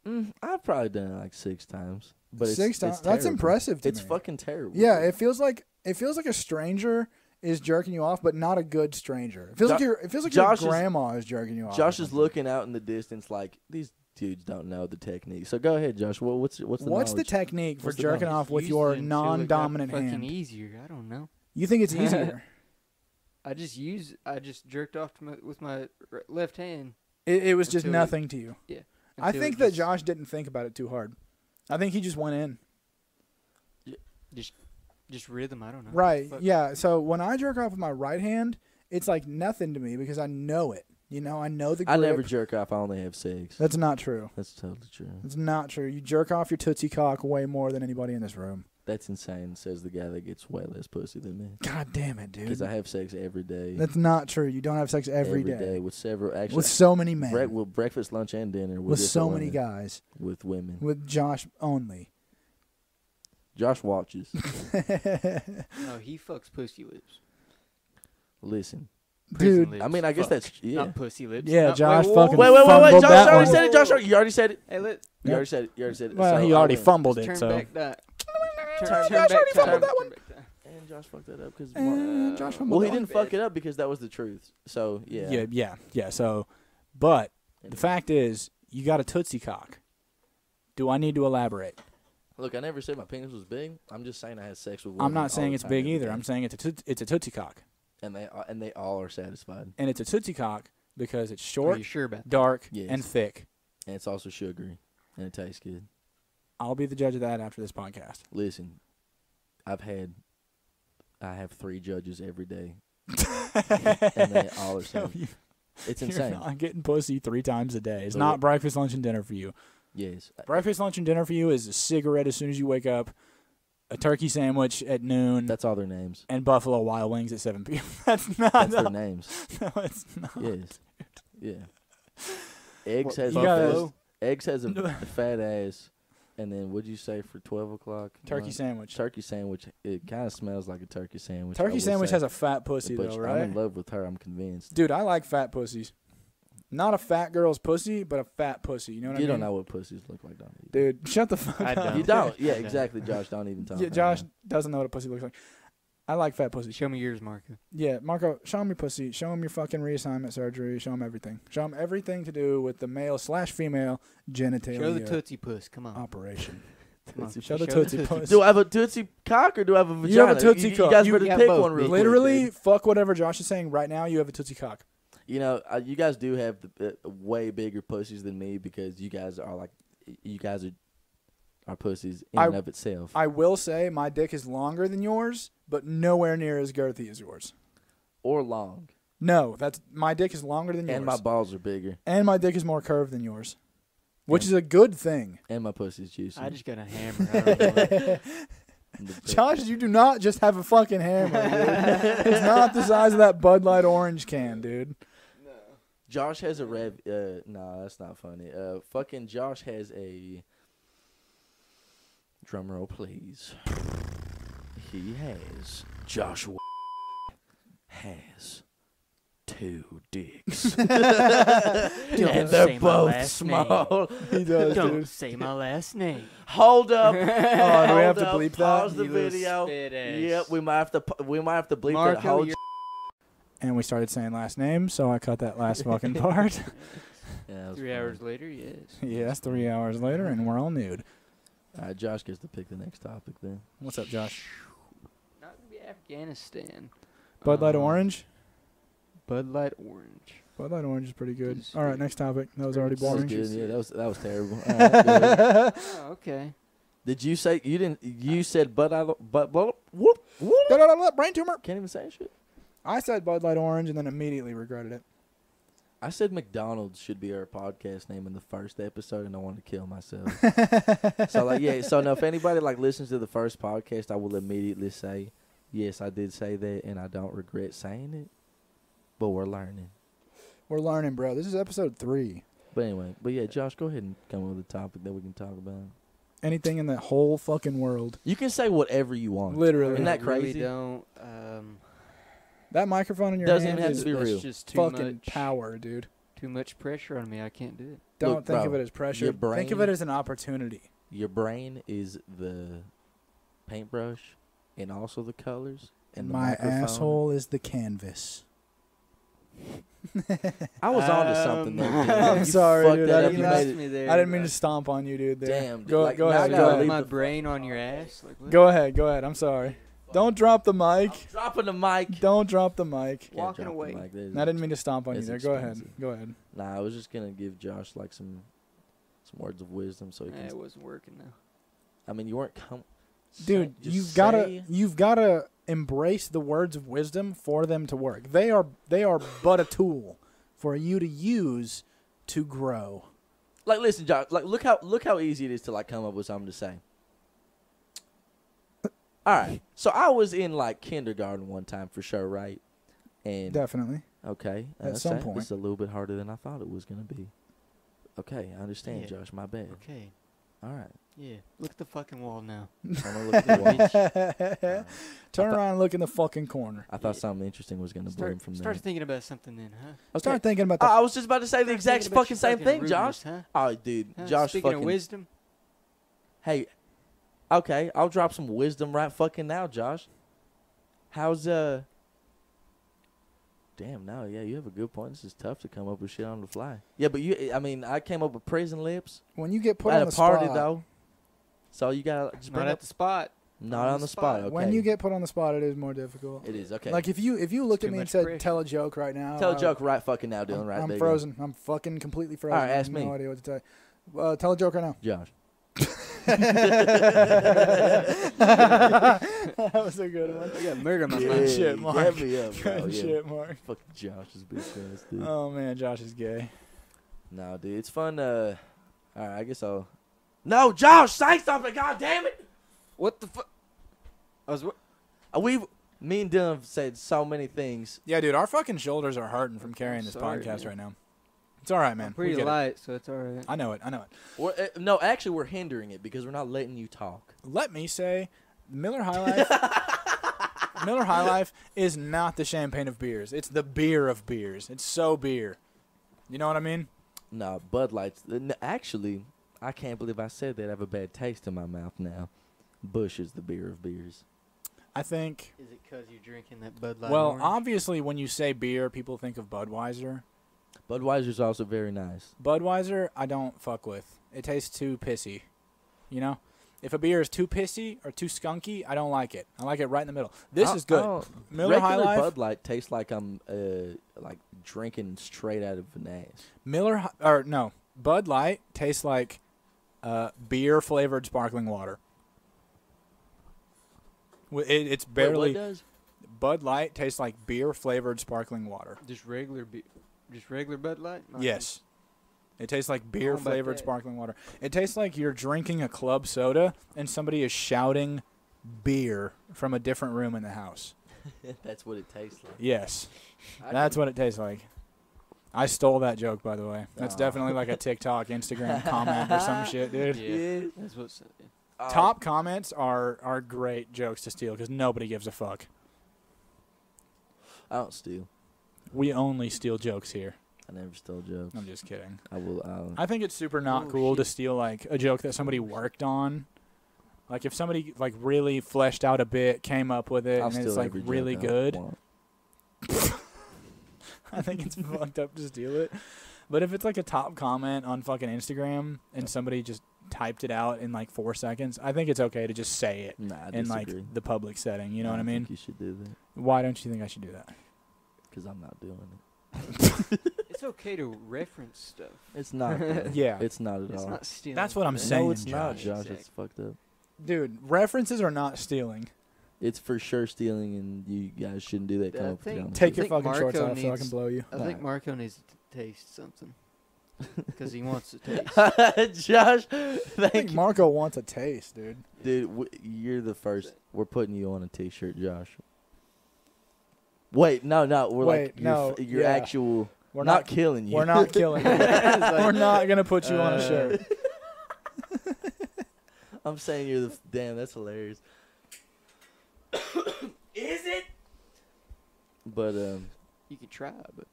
Mm, I've probably done it like six times. But it's, Six times. it's That's impressive to It's me. fucking terrible. Yeah, it feels like it feels like a stranger is jerking you off, but not a good stranger. It feels Jo- like your it feels like Josh your grandma is jerking you off. Josh is looking out in the distance like these dudes don't know the technique. So go ahead, Josh. Well, what's what's the What's the knowledge? technique for What's the jerking knowledge? off with used your it until it got non-dominant fucking hand? easier. I don't know. You think it's easier? I just use. I just jerked off to my, with my r- left hand. it, it was just Until it- nothing to you. I until it think that just- Josh didn't think about it too hard. I think he just went in. just just rhythm. I don't know. Right. Fuck. Yeah. So when I jerk off with my right hand, it's like nothing to me because I know it. You know, I know the grip. I never jerk off. I only have sex. That's not true. That's totally true. That's not true. You jerk off your tootsie cock way more than anybody in this room. That's insane. Says the guy that gets way less pussy than me. God damn it, dude. Because I have sex every day. That's not true. You don't have sex every day, day with several actually with so many men, bre- with breakfast, lunch, and dinner with, with different so many guys, with women. with Josh only. Josh watches. No, he fucks pussy lips. Listen, Prison Dude, lips. I mean, I guess Fuck. that's yeah. Not pussy lips. Yeah, No, Josh wait, whoa, fucking Wait, wait, wait, wait! fumbled Josh that already one. said it. Josh, already- you already said it. Hey, let You Yeah. already said it. You already said it. well, So he I already win. fumbled turn it, so back that. Turn, Josh turn already back fumbled time, that turn back time. And Josh fucked that up because. Eh, Josh fumbled well, he that didn't one. fuck it up because that was the truth. So yeah. yeah, yeah, yeah. So, but the fact is, you got a tootsie cock. Do I need to elaborate? Look, I never said my penis was big. I'm just saying I had sex with. I'm women not saying the it's time, big every either. day. I'm saying it's a toot- it's a tootsie cock, and they are, and they all are satisfied. and it's a tootsie cock because it's short, sure dark, Yes. and thick. And it's also sugary, and it tastes good. I'll be the judge of that after this podcast. Listen, I've had, I have three judges every day, and they all are No, you- it's insane. I'm getting pussy three times a day. It's But not what- breakfast, lunch, and dinner for you. Yes, Breakfast, lunch, and dinner for you is a cigarette as soon as you wake up, a turkey sandwich at noon, that's all their names. and Buffalo Wild Wings at 7 p.m. That's not. That's no, their names. no, it's not. Yes, yeah. Eggs What, has you a gotta- fat- eggs has a, a fat ass, and then what'd you say for twelve o'clock? Turkey sandwich. Turkey sandwich. It kind of smells like a turkey sandwich. Turkey sandwich has a fat pussy, but though, I'm in love with her. I'm convinced. Dude, I like fat pussies. Not a fat girl's pussy, but a fat pussy. You know what you I mean? You don't know what pussies look like, don't you? Dude, shut the fuck I up. don't. You don't. Yeah, exactly. Josh, don't even talk. Yeah, Josh now. doesn't know what a pussy looks like. I like fat pussy. Show me yours, Marco. Yeah, Marco, show him your pussy. Show him your fucking reassignment surgery. Show him everything. Show him everything to do with the male slash female genitalia Show the tootsie puss. Come on. operation. Come on. Show the Show the tootsie tootsie puss. Do I have a tootsie cock or do I have a vagina? You have a tootsie you, cock. You guys You- better You pick one real bitch. quick, Literally, fuck whatever Josh is saying right now. You have a tootsie cock. You know, uh, you guys do have the, uh, way bigger pussies than me because you guys are like, you guys are, are pussies in I- and of itself. I will say my dick is longer than yours, but nowhere near as girthy as yours. or long, No, that's my dick is longer than yours, and my balls are bigger, and my dick is more curved than yours, which Yeah. is a good thing. and my pussy's juicy. I just got a hammer. I don't know. The bit- Josh, you do not just have a fucking hammer, dude. it's not the size of that Bud Light orange can, dude. Josh has a rev. Uh, nah, that's not funny. Uh, fucking Josh has a. Drum roll, please. He has Joshua has two dicks, and Don't they're say my both last name. small. He does, Don't dude. say my last name. Hold up. Oh, do we have Hold to up, bleep that? Pause the You video. spit ass. Yep, we might have to. pu- We might have to bleep Marco, that whole. You're- And we started saying last names, so I cut that last fucking part. Yeah, Three funny. hours later, yes. yes, three hours later, and we're all nude. All right, Josh gets to pick the next topic then. What's up, Josh? Not gonna be Afghanistan. Bud Light Um, Orange? Bud Light Orange. Bud Light Orange is pretty good. Is All right, next topic. That was Very already That was boring. good. Yeah, that was that was terrible. All right, good. Oh, okay. Did you say you didn't? You said Bud Light. Bud. whoop whoop whoop. Brain tumor. Can't even say shit. I said Bud Light Orange and then immediately regretted it. I said McDonald's should be our podcast name in the first episode, and I want to kill myself. so like, yeah. So now, if anybody like listens to the first podcast, I will immediately say, yes, I did say that, and I don't regret saying it. But we're learning. We're learning, bro. This is episode three. But anyway, but yeah, Josh, go ahead and come up with a topic that we can talk about. Anything in the whole fucking world. You can say whatever you want. Literally. Isn't that I really crazy? don't. Um, That microphone in your Doesn't hand even have is to be that's real. just too fucking much power, dude. Too much pressure on me. I can't do it. Don't Look, think of it as pressure. your Think of brain- it as an opportunity. Your brain is the paintbrush, and also the colors. And the My microphone. asshole is the canvas. I was on to Um, something there. dude. I'm You sorry, fucked dude. that I up. didn't You mean made it- me there. I didn't mean to stomp on you, dude. There. Damn, dude, Go, like, go now I ahead. gotta Go leave ahead. my the brain on your ass. Like, what? Go ahead. Go ahead. I'm sorry. Don't drop the mic. I'm dropping the mic. Don't drop the mic. Can't Walking away. mic. I didn't mean to stomp on you It's there. Go ahead. Go ahead. Nah, I was just gonna give Josh like some some words of wisdom, so he Nah, can. it wasn't working though. I mean, you weren't com- Dude, say- you've gotta you've gotta embrace the words of wisdom for them to work. They are they are but a tool for you to use to grow. like listen, Josh. Like look how look how easy it is to like come up with something to say. All right, so I was in like kindergarten one time for sure, right? And Definitely. okay, At uh, some point. it's a little bit harder than I thought it was gonna be. Okay, I understand, Yeah. Josh. My bad. Okay. All right, Yeah. Look at the fucking wall now. I'm gonna look at the watch. All right. Turn around and look in the fucking corner. I thought Yeah. something interesting was gonna bloom Start, from start there. thinking about something then, huh? I started thinking about the I I was just about to say the exact fucking same fucking thing, Josh. Huh? Oh, dude, Huh? Huh? Josh Speaking fucking. of wisdom, hey, okay, I'll drop some wisdom right fucking now, Josh. How's uh? Damn, no, yeah, you have a good point. This is tough to come up with shit on the fly. Yeah, but you, I mean, I came up with prison lips when you get put at on a the party spot. though. So you gotta just not bring at up, the spot. not on the spot. Okay, When you get put on the spot, it is more difficult. it is okay. Like if you if you looked at me and said, pressure. "Tell a joke right now," Tell a I- joke right fucking now, Dylan. I'm, right I'm there. you go. frozen. I'm fucking completely frozen. Alright, I ask have me. No idea what to tell you. Uh, tell a joke right now. Josh. That was a good one. I got murder on my Yeah, mind. Shit, Mark. got me up, bro. Good yeah. shit, Mark. Fucking Josh is big ass, dude. Oh man, Josh is gay. No, dude, it's fun. Uh, all right, I guess I'll. No, Josh, say something. God damn it. What the fuck? I was. wa- Uh, We've me and Dylan have said so many things. Yeah, dude, our fucking shoulders are hurting from carrying this sorry, podcast man. right now. It's all right, man. I'm We pretty get it. light, so it's alright. I know it. I know it. We're, uh, no, actually, we're hindering it because we're not letting you talk. Let me say, Miller High Life. Miller High Life is not the champagne of beers. It's the beer of beers. It's so beer. You know what I mean? No, Bud Lights. uh, Actually, I can't believe I said that. I have a bad taste in my mouth now. Busch is the beer of beers. I think. Is it because you're drinking that Bud Light? Well, orange? obviously, when you say beer, people think of Budweiser. Budweiser's also very nice. Budweiser, I don't fuck with. It tastes too pissy. You know? If a beer is too pissy or too skunky, I don't like it. I like it right in the middle. This I- is good. don't- Miller High Life. Bud Light tastes like I'm uh like drinking straight out of an ass. Miller or no, Bud Light tastes like uh, beer flavored sparkling water. It, it's Wait, barely what does? Bud Light tastes like beer flavored sparkling water. just regular, be- just regular Bud Light. Not Yes. It tastes like beer flavored sparkling water. It tastes like you're drinking a club soda and somebody is shouting beer from a different room in the house. That's what it tastes like. Yes, I that's what it tastes like. I stole that joke, by the way. That's Aw. definitely like a TikTok, Instagram comment or some shit, dude. Yeah, Yeah. that's what's. Oh, Top comments are are great jokes to steal because nobody gives a fuck. I don't steal. We only steal jokes here. I never stole jokes. I'm just kidding. I will. I'll, I think it's super not Oh, cool to shit. steal like a joke that somebody worked on. Like if somebody like really fleshed out a bit, came up with it, I'll and it's steal like every joke really I good. want. I think it's fucked up to steal it. But if it's like a top comment on fucking Instagram and somebody just typed it out in like four seconds, I think it's okay to just say it Nah, I in like the public setting. You know what I don't mean? think you should do that Why don't you think I should do that? Because I'm not doing it. It's okay to reference stuff. It's not. though. Yeah. It's not at It's all. not stealing. That's what I'm saying, no, it's not, Josh. Josh. It's fucked up. Dude, references are not stealing. It's for sure stealing, and you guys shouldn't do that. Come up with think- Take your think fucking shorts Marco off so I can blow you. I think Alright. Marco needs to taste something because he wants to taste. Josh, I thank think you. Marco wants a taste, dude. Dude, w- you're the first. We're putting you on a t-shirt, Josh. Wait, no, no. We're Wait, like your, no, f- your yeah. actual. We're not, not. killing you. We're not killing you. Like, We're not gonna put you on a uh, shirt. I'm saying you're the. Damn, that's hilarious. Is it? But um, You can try, but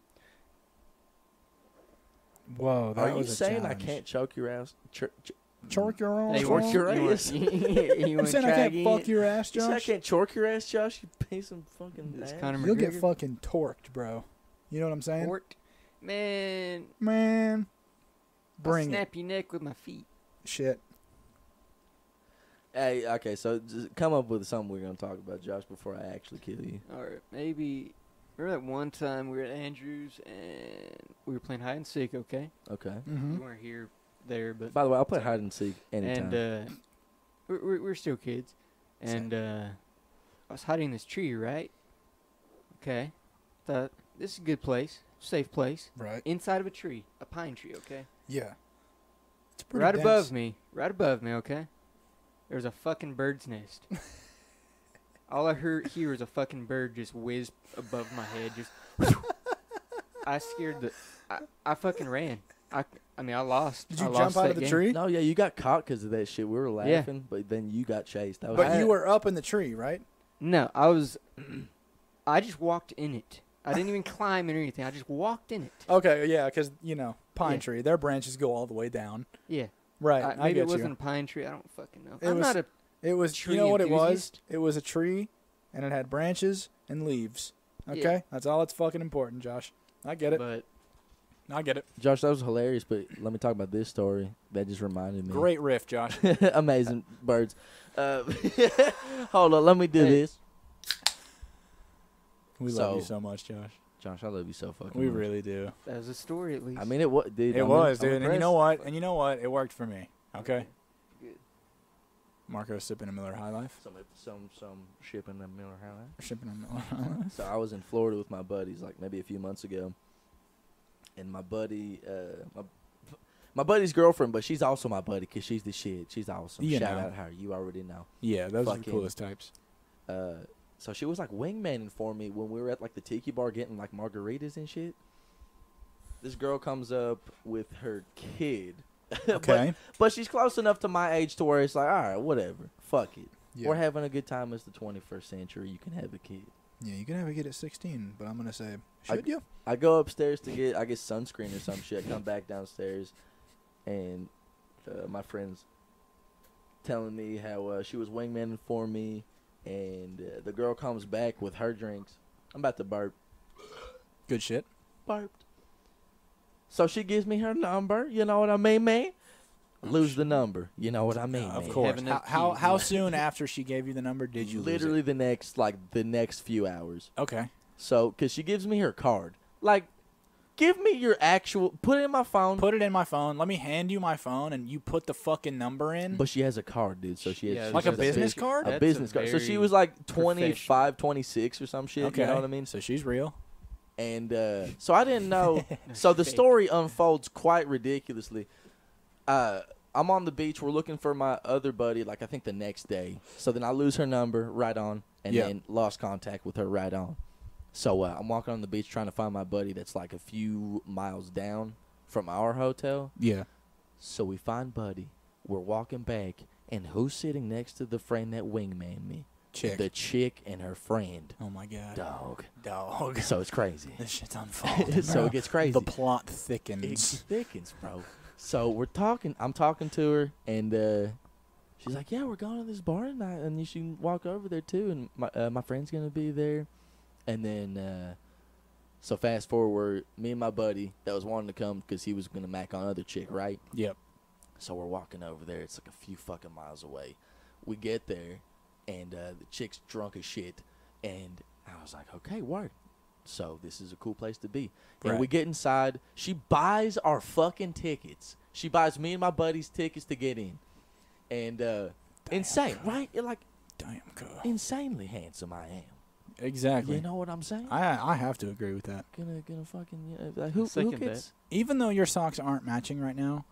Whoa, that are you was a saying I can't choke your ass? Ch- ch- Chork your own. Hey, you want your you ass? want- you I'm want saying I can't again? fuck your ass, you said I can't chork your ass, Josh. You pay some fucking. It's ass. Conor You'll get fucking torqued, bro. You know what I'm saying? Port. Man, Man, I'll bring it. snap your neck with my feet. Shit. Hey, okay, so just come up with something we're gonna talk about, Josh, before I actually kill you. All right, maybe. Remember that one time we were at Andrews and we were playing hide and seek? Okay, Okay. Mm-hmm. we weren't here, there, but By the way, I'll play hide and seek anytime. and uh, we're, we're we're still kids, and uh, I was hiding this tree, right? Okay, thought this is a good place, safe place, Right. inside of a tree, a pine tree. Okay, Yeah. It's pretty right dense. above me, right above me. Okay, there's a fucking bird's nest. All I heard here was a fucking bird just whiz above my head. Just, I scared the, I, I fucking ran. I, I mean, I lost. Did I you lost jump out that of the game. tree? no, yeah, you got caught because of that shit. We were Yeah. laughing, but then you got chased. That was But you were up in the tree, right? No, I was. I just walked in it. I didn't even climb it or anything. I just walked in it. Okay, yeah, because you know pine Yeah. tree, their branches go all the way down. Yeah. Right. I, I, maybe get it wasn't you. a pine tree. I don't fucking know. It I'm was- not a. It was. tree You know what it was? enthusiast. It was a tree, and it had branches and leaves. Okay, Yeah. that's all that's fucking important, Josh. I get it. But I get it. Josh, that was hilarious. But let me talk about this story. That just reminded me. Great riff, Josh. Amazing birds. Uh, hold on, let me do Hey. this. We love you So- so much, Josh. Josh, I love you so fucking We much. really do. that was a story at least. I mean, it was, dude. It I'm was, I'm dude. And you know what? And you know what? It worked for me. Okay. Good. Marco's sipping a Miller High Life. Some, some, some shipping a Miller High Life. Shipping a Miller High Life. So I was in Florida with my buddies, like maybe a few months ago, and my buddy, uh, my, my buddy's girlfriend, but she's also my buddy because she's the shit. She's awesome. You Shout know. out her. You already know. Yeah, those are the Fucking- coolest types. Uh, so she was like wingmaning for me when we were at like the tiki bar getting like margaritas and shit. This girl comes up with her kid. But- Okay. but, she's close enough to my age to where it's like, all right, whatever, fuck it. yeah. We're having a good time. It's the 21st century. You can have a kid. Yeah, you can have a kid at 16, but I'm gonna say, I- should you? I go upstairs to get, I get sunscreen or some shit. Come back downstairs, and uh, my friends telling me how uh, she was wingmaning for me, and uh, the girl comes back with her drinks. I'm about to burp. Good shit. Burped. So she gives me her number. You know what I mean, man? Lose the number. You know what I mean, of man? course. Having How that how, key, how yeah. soon after she gave you the number did you lose it? Literally the next, like the next few hours. Okay. So, cause she gives me her card. Like, give me your actual. Put it in my phone. Put it in my phone. Let me hand you my phone, and you put the fucking number in. But she has a card, dude. So she has Yeah, like a got business bus- card. A That's a business card. So she very was like professional. 25, 26 or some shit. okay. You know what I mean? So she's real. And uh, so I didn't know. so the story unfolds quite ridiculously. Uh, I'm on the beach. We're looking for my other buddy. Like I think the next day. So then I lose her number right on, and Yeah. then lost contact with her right on. So uh, I'm walking on the beach trying to find my buddy that's like a few miles down from our hotel. Yeah. So we find Buddy. We're walking back, and who's sitting next to the friend that wingman me? Chick. The chick and her friend. oh my god. Dog. Dog. So it's crazy. This shit's unfolding. so it gets crazy. The plot It thickens. thickens, bro. So we're talking. I'm talking to her, and uh, she's like, "Yeah, we're going to this bar tonight, and you should walk over there too." And my uh, my friend's gonna be there, and then uh, so fast forward, me and my buddy that was wanting to come because he was gonna mac on other chick, right? Yep. So we're walking over there. It's like a few fucking miles away. We get there, and uh, the chick's drunk as shit. And I was like, okay, word. So this is a cool place to be. And we get inside. She buys our fucking tickets. She buys me and my buddies tickets to get in. And uh, insane, right? You're like Damn, girl. insanely handsome I am. Exactly. You know what I'm saying? I I have to agree with that. gonna gonna fucking yeah, like, who, who gets? Even though your socks aren't matching right now,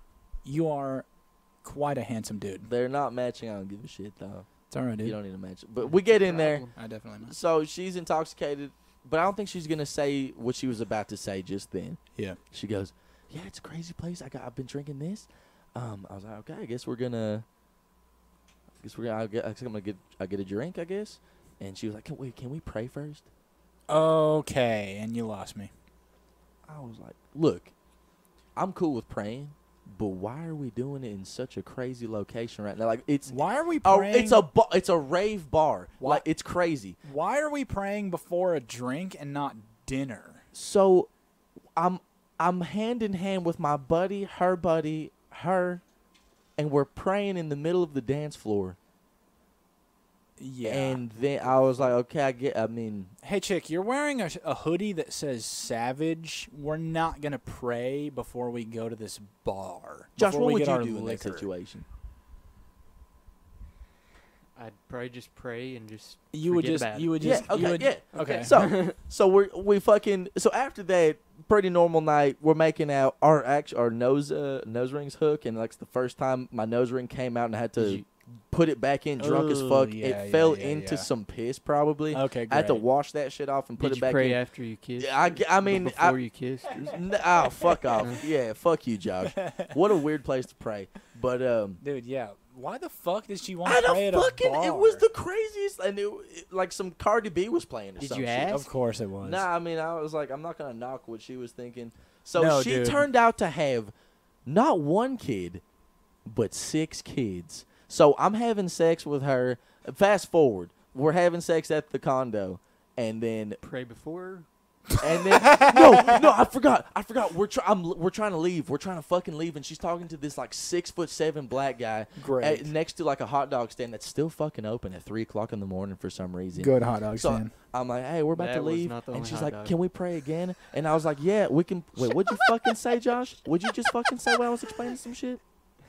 you are quite a handsome dude. They're not matching. I don't give a shit though. It's all right, dude. You don't need to match. But we get in there. I definitely not. So she's intoxicated, but I don't think she's gonna say what she was about to say just then. Yeah. She goes, "Yeah, it's a crazy place. I got. I've been drinking this." Um, I was like, "Okay, I guess we're gonna. I guess we're gonna. I guess I'm gonna get. I get a drink, I guess." And she was like, "Can we? Can we pray first? Okay, and you lost me. I was like, "Look, I'm cool with praying, but why are we doing it in such a crazy location right now? Like it's." Why are we Oh, praying? it's a ba- it's a rave bar. Why- Like it's crazy. Why are we praying before a drink and not dinner? So I'm I'm hand in hand with my buddy, her buddy, her, and we're praying in the middle of the dance floor. Yeah. And then I was like, okay, I get. I mean, hey, chick, you're wearing a, a hoodie that says "Savage." We're not gonna pray before we go to this bar. Josh, what would you our do in that liquor. situation? I'd probably just pray and just. You would forget just, about you it. would Yeah, just, okay, you would, yeah. okay. So, so we we fucking so after that pretty normal night, we're making out. Our act our nose uh, nose rings hook, and like it's the first time my nose ring came out, and I had to Did you- put it back in, drunk as fuck. yeah, it yeah, fell yeah, into yeah. some piss probably. okay, great. I had to wash that shit off and put Did it you back pray in. after you kissed? Yeah, I mean, before I, you kissed. N- oh, fuck off. Yeah, fuck you, Josh. What a weird place to pray. But um, Dude, yeah. Why the fuck did she want to pray at don't a bar? It was the craziest, and it, it- like some Cardi B was playing. Or Did some you shit. ask? Of course it was. Nah, I mean, I was like, I'm not gonna knock what she was thinking. So No, she dude. turned out to have not one kid, but six kids. So I'm having sex with her. Fast forward, we're having sex at the condo, and then Pray before. And then no, no, I forgot. I forgot. We're try- I'm, we're trying to leave. We're trying to fucking leave, and she's talking to this like six foot seven black guy uh, Great. at- next to like a hot dog stand that's still fucking open at three o'clock in the morning for some reason. Good hot dog So stand. I'm like, hey, we're about That to was leave, not the and only she's hot like, dog. can we pray again? And I was like, yeah, we can. Wait, what'd you fucking say, Josh? Would you just fucking say when I was explaining some shit?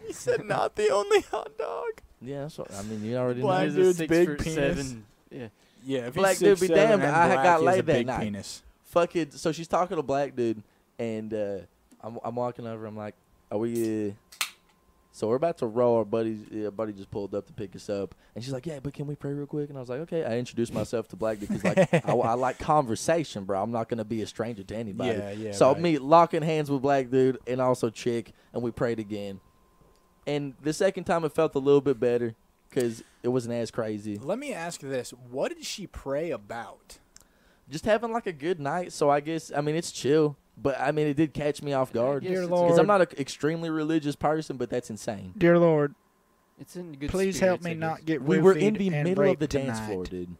He said not the only hot dog. Yeah, that's what I mean. You already Black know. There's a dude's six big foot penis. seven. Yeah. Yeah, if Black he's dude be 6'7" damned, I got laid a that night. Penis. fucking so she's talking to black dude and uh I'm I'm walking over, I'm like, Are we uh so we're about to roll. Our buddy, yeah, buddy just pulled up to pick us up, and she's like, "Yeah, but can we pray real quick?" And I was like, "Okay." I introduced myself to Black dude because, like, I, I like conversation, bro. I'm not gonna be a stranger to anybody. Yeah, yeah. so right. me locking hands with Black dude and also chick, and we prayed again. And the second time, it felt a little bit better because it wasn't as crazy. Let me ask this: What did she pray about? just having like a good night. So I guess I mean it's chill, but I mean it did catch me off guard Dear Lord, because I'm not an extremely religious person, but that's insane. Dear Lord, It's in good please help me not get We were in the middle of raped the dance floor, dude.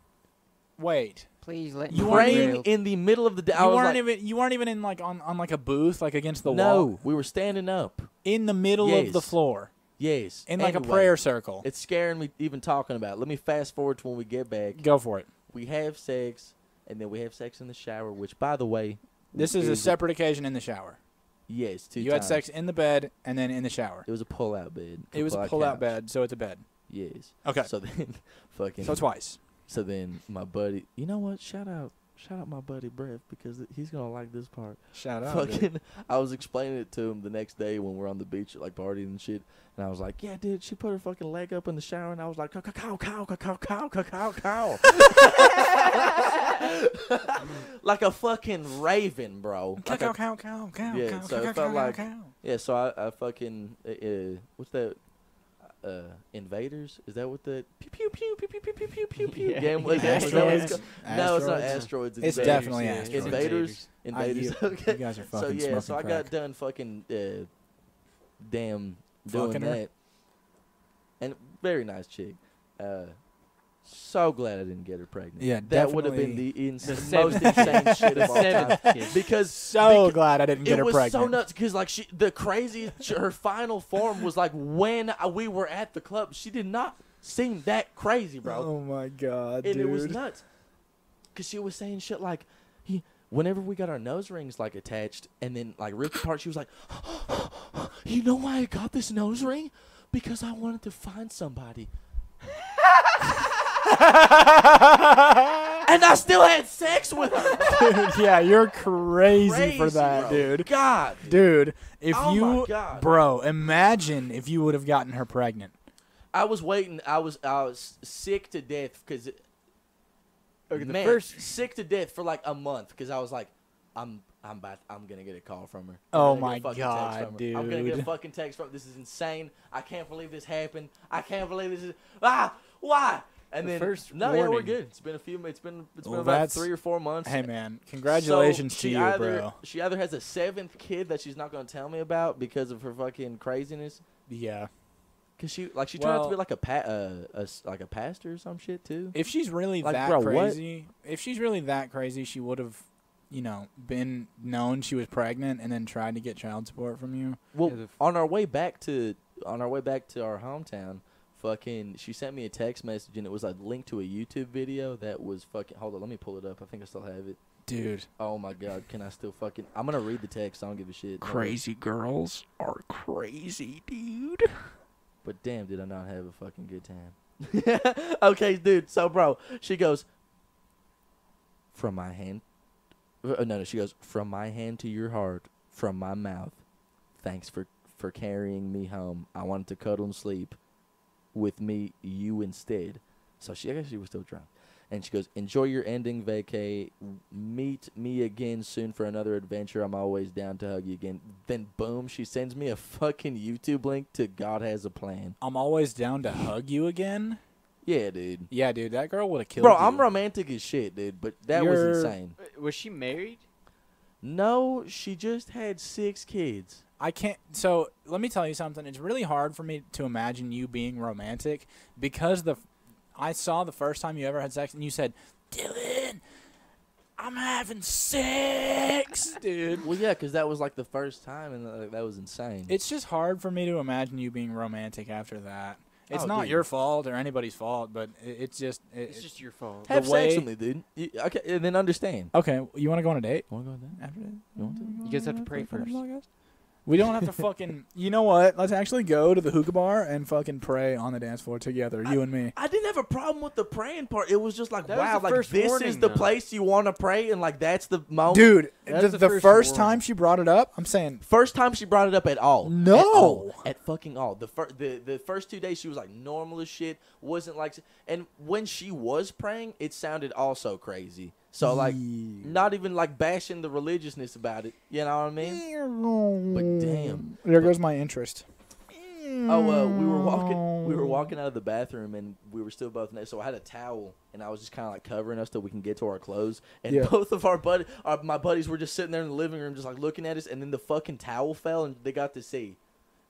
Wait, Please let You me weren't Praying in the middle of the. Da- I you was weren't like, even you weren't even in like on, on like a booth like against the no, wall No, we were standing up. In the middle of the floor Yes, in like a prayer circle. It's scaring me even talking about. it. Let me fast forward to when we get back. Go for it. We have sex, and then we have sex in the shower. Which, by the way, This is a separate occasion in the shower. Yes, two you had sex in the bed and then in the shower. It was a pull-out bed. It was a pull-out pull-out bed, so it's a bed. Yes. Okay, So then, fucking. so twice. So then my buddy, you know what? Shout out, Shout out my buddy Brett because he's gonna like this part. Shout out! Fucking, dude. I was explaining it to him the next day when we're on the beach, like partying and shit. And I was like, "Yeah, dude, she put her fucking leg up in the shower," and I was like, "Cow, cow, cow, cow, cow, cow, cow," cow," like a fucking raven, bro. Cow, like cow, a, cow, cow, cow, yeah, cow, so cow, it felt cow, like, cow. Yeah, so I, I fucking what's that? Uh, invaders? Is that what the pew pew pew pew pew pew pew pew pew pew Yeah. game was? That was that what it's Asteroids. called? No, it's not Asteroids. asteroids. It's invaders. definitely yeah, asteroids. Invaders. I- Invaders. you, okay. you guys are fucking So yeah, smoking so I crack. got done fucking uh, damn doing Fucking her? that, and very nice chick. Uh, so glad I didn't get her pregnant. Yeah, that would have been the, ins- The most insane shit of all time. Because so because glad I didn't get her pregnant. it her was pregnant. so nuts because like she the crazy her final form was like when we were at the club. She did not seem that crazy, bro Oh my god, and dude. it was nuts because she was saying shit like he, whenever we got our nose rings like attached and then like ripped apart she was like you know why i got this nose ring because i wanted to find somebody and i still had sex with her Dude, yeah, you're crazy, for that, bro. dude. god Dude, if Oh my you, God. bro, imagine if you would have gotten her pregnant. i was waiting i was i was sick to death because the man, first sick to death for like a month because I was like, I'm I'm about I'm gonna get a call from her. I'm Oh gonna get a my God, from her. I'm gonna get a fucking text from. This is insane. I can't believe this happened. I can't believe this is ah why. And The then first no, yeah, we're good. It's been a few. It's been it's Well, been about three or four months. Hey man, congratulations So to you, either, bro. She either has a seventh kid that she's not gonna tell me about because of her fucking craziness. Yeah. Cause she like she turned out to be like a pa- uh, a s- like a pastor or some shit too. If she's really Like, that bro, what? crazy, if she's really that crazy, she would have, you know, been known she was pregnant and then tried to get child support from you. Well, Yeah, the f- on our way back to on our way back to our hometown, fucking, she sent me a text message and it was a link to a YouTube video that was fucking. Hold on, let me pull it up. I think I still have it. Dude, Oh my god, can I still fucking? I'm gonna read the text. I don't give a shit. No girls are crazy, dude. But damn, did I not have a fucking good time? okay, dude. So, bro, she goes from my hand. Uh, no, no. She goes from my hand to your heart, from my mouth. Thanks for for carrying me home. I wanted to cuddle and sleep with me, you instead. So she, I guess she was still drunk. And she goes, enjoy your ending vacay. Meet me again soon for another adventure. I'm always down to hug you again. Then boom, she sends me a fucking YouTube link to God Has a Plan. I'm always down to hug you again. Yeah, dude. Yeah, dude, that girl would have killed Bro, you. I'm romantic as shit, dude. But that was You're- insane. Uh, was she married? No, she just had six kids. I can't. So let me tell you something. It's really hard for me to imagine you being romantic because the I saw the first time you ever had sex and you said, "Dylan, I'm having sex, dude." Well, yeah, because that was like the first time, and uh, that was insane. It's just hard for me to imagine you being romantic after that. It's Oh, not dude. your fault or anybody's fault, but it, it's just. It, It's just your fault. have the sex way- with me, dude. You, okay, and then understand. okay. You want to go on a date Want to go with that? after that? You want to? You guys have to pray first. We don't have to fucking. You know what? Let's actually go to the hookah bar and fucking pray on the dance floor together, you and me. I didn't have a problem with the praying part. It was just like, That was wow, the like first this is the though. place you want to pray, and like that's the moment. Dude, That's the, the the first first warning. time she brought it up, I'm saying, First time she brought it up at all. No. At, all. At fucking all. The, fir- the the first two days she was like normal as shit. Wasn't like, and when she was praying, it sounded also crazy. So like, not even like bashing the religiousness about it. You know what I mean? But damn. There goes my interest. Oh, uh, we were walking. We were walking out of the bathroom, and we were still both naked. So I had a towel, and I was just kind of like covering us till we can get to our clothes. And Yeah. both of our buddy, our, my buddies, were just sitting there in the living room, just like looking at us. And then the fucking towel fell, and they got to see,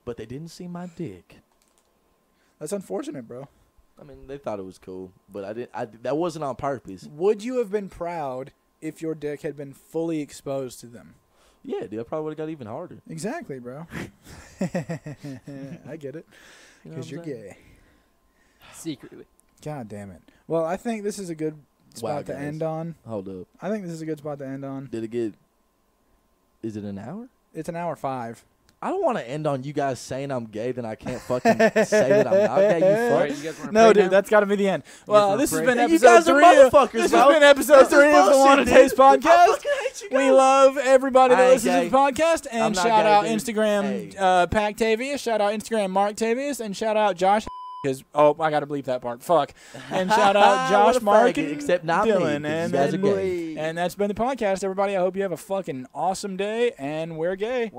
but they didn't see my dick. That's unfortunate, bro. I mean, they thought it was cool, but I didn't. I that wasn't on purpose. Would you have been proud if your dick had been fully exposed to them? Yeah, dude, I probably would have got even harder. Exactly, bro. I get it. You know Because you're I'm saying? gay. Secretly. God damn it. Well, I think this is a good spot Wow, to guys. end on. Hold up. I think this is a good spot to end on. Did it get? Is it an hour? It's an hour five. I don't want to end on you guys saying I'm gay, then I can't fucking say that I'm not gay. You fuck. right, you guys want to No, dude, that's got to be the end. Well, this has been Hey, you episode guys are three. of- motherfuckers, This bro. has been episode This is three of the bullshit, Wanna. Taste podcast. fucking hate you We love everybody that I ain't listens to the podcast. And shout gay, out dude. Instagram Hey. uh, Pactavius. Shout out Instagram Mark Tavius. And shout out Josh. Because oh, I got to bleep that part. Fuck. And shout out Josh, Mark, faggot, and except not me, Dylan. 'cause And, you guys are gay. and that's been the podcast, everybody. I hope you have a fucking awesome day. And we're gay.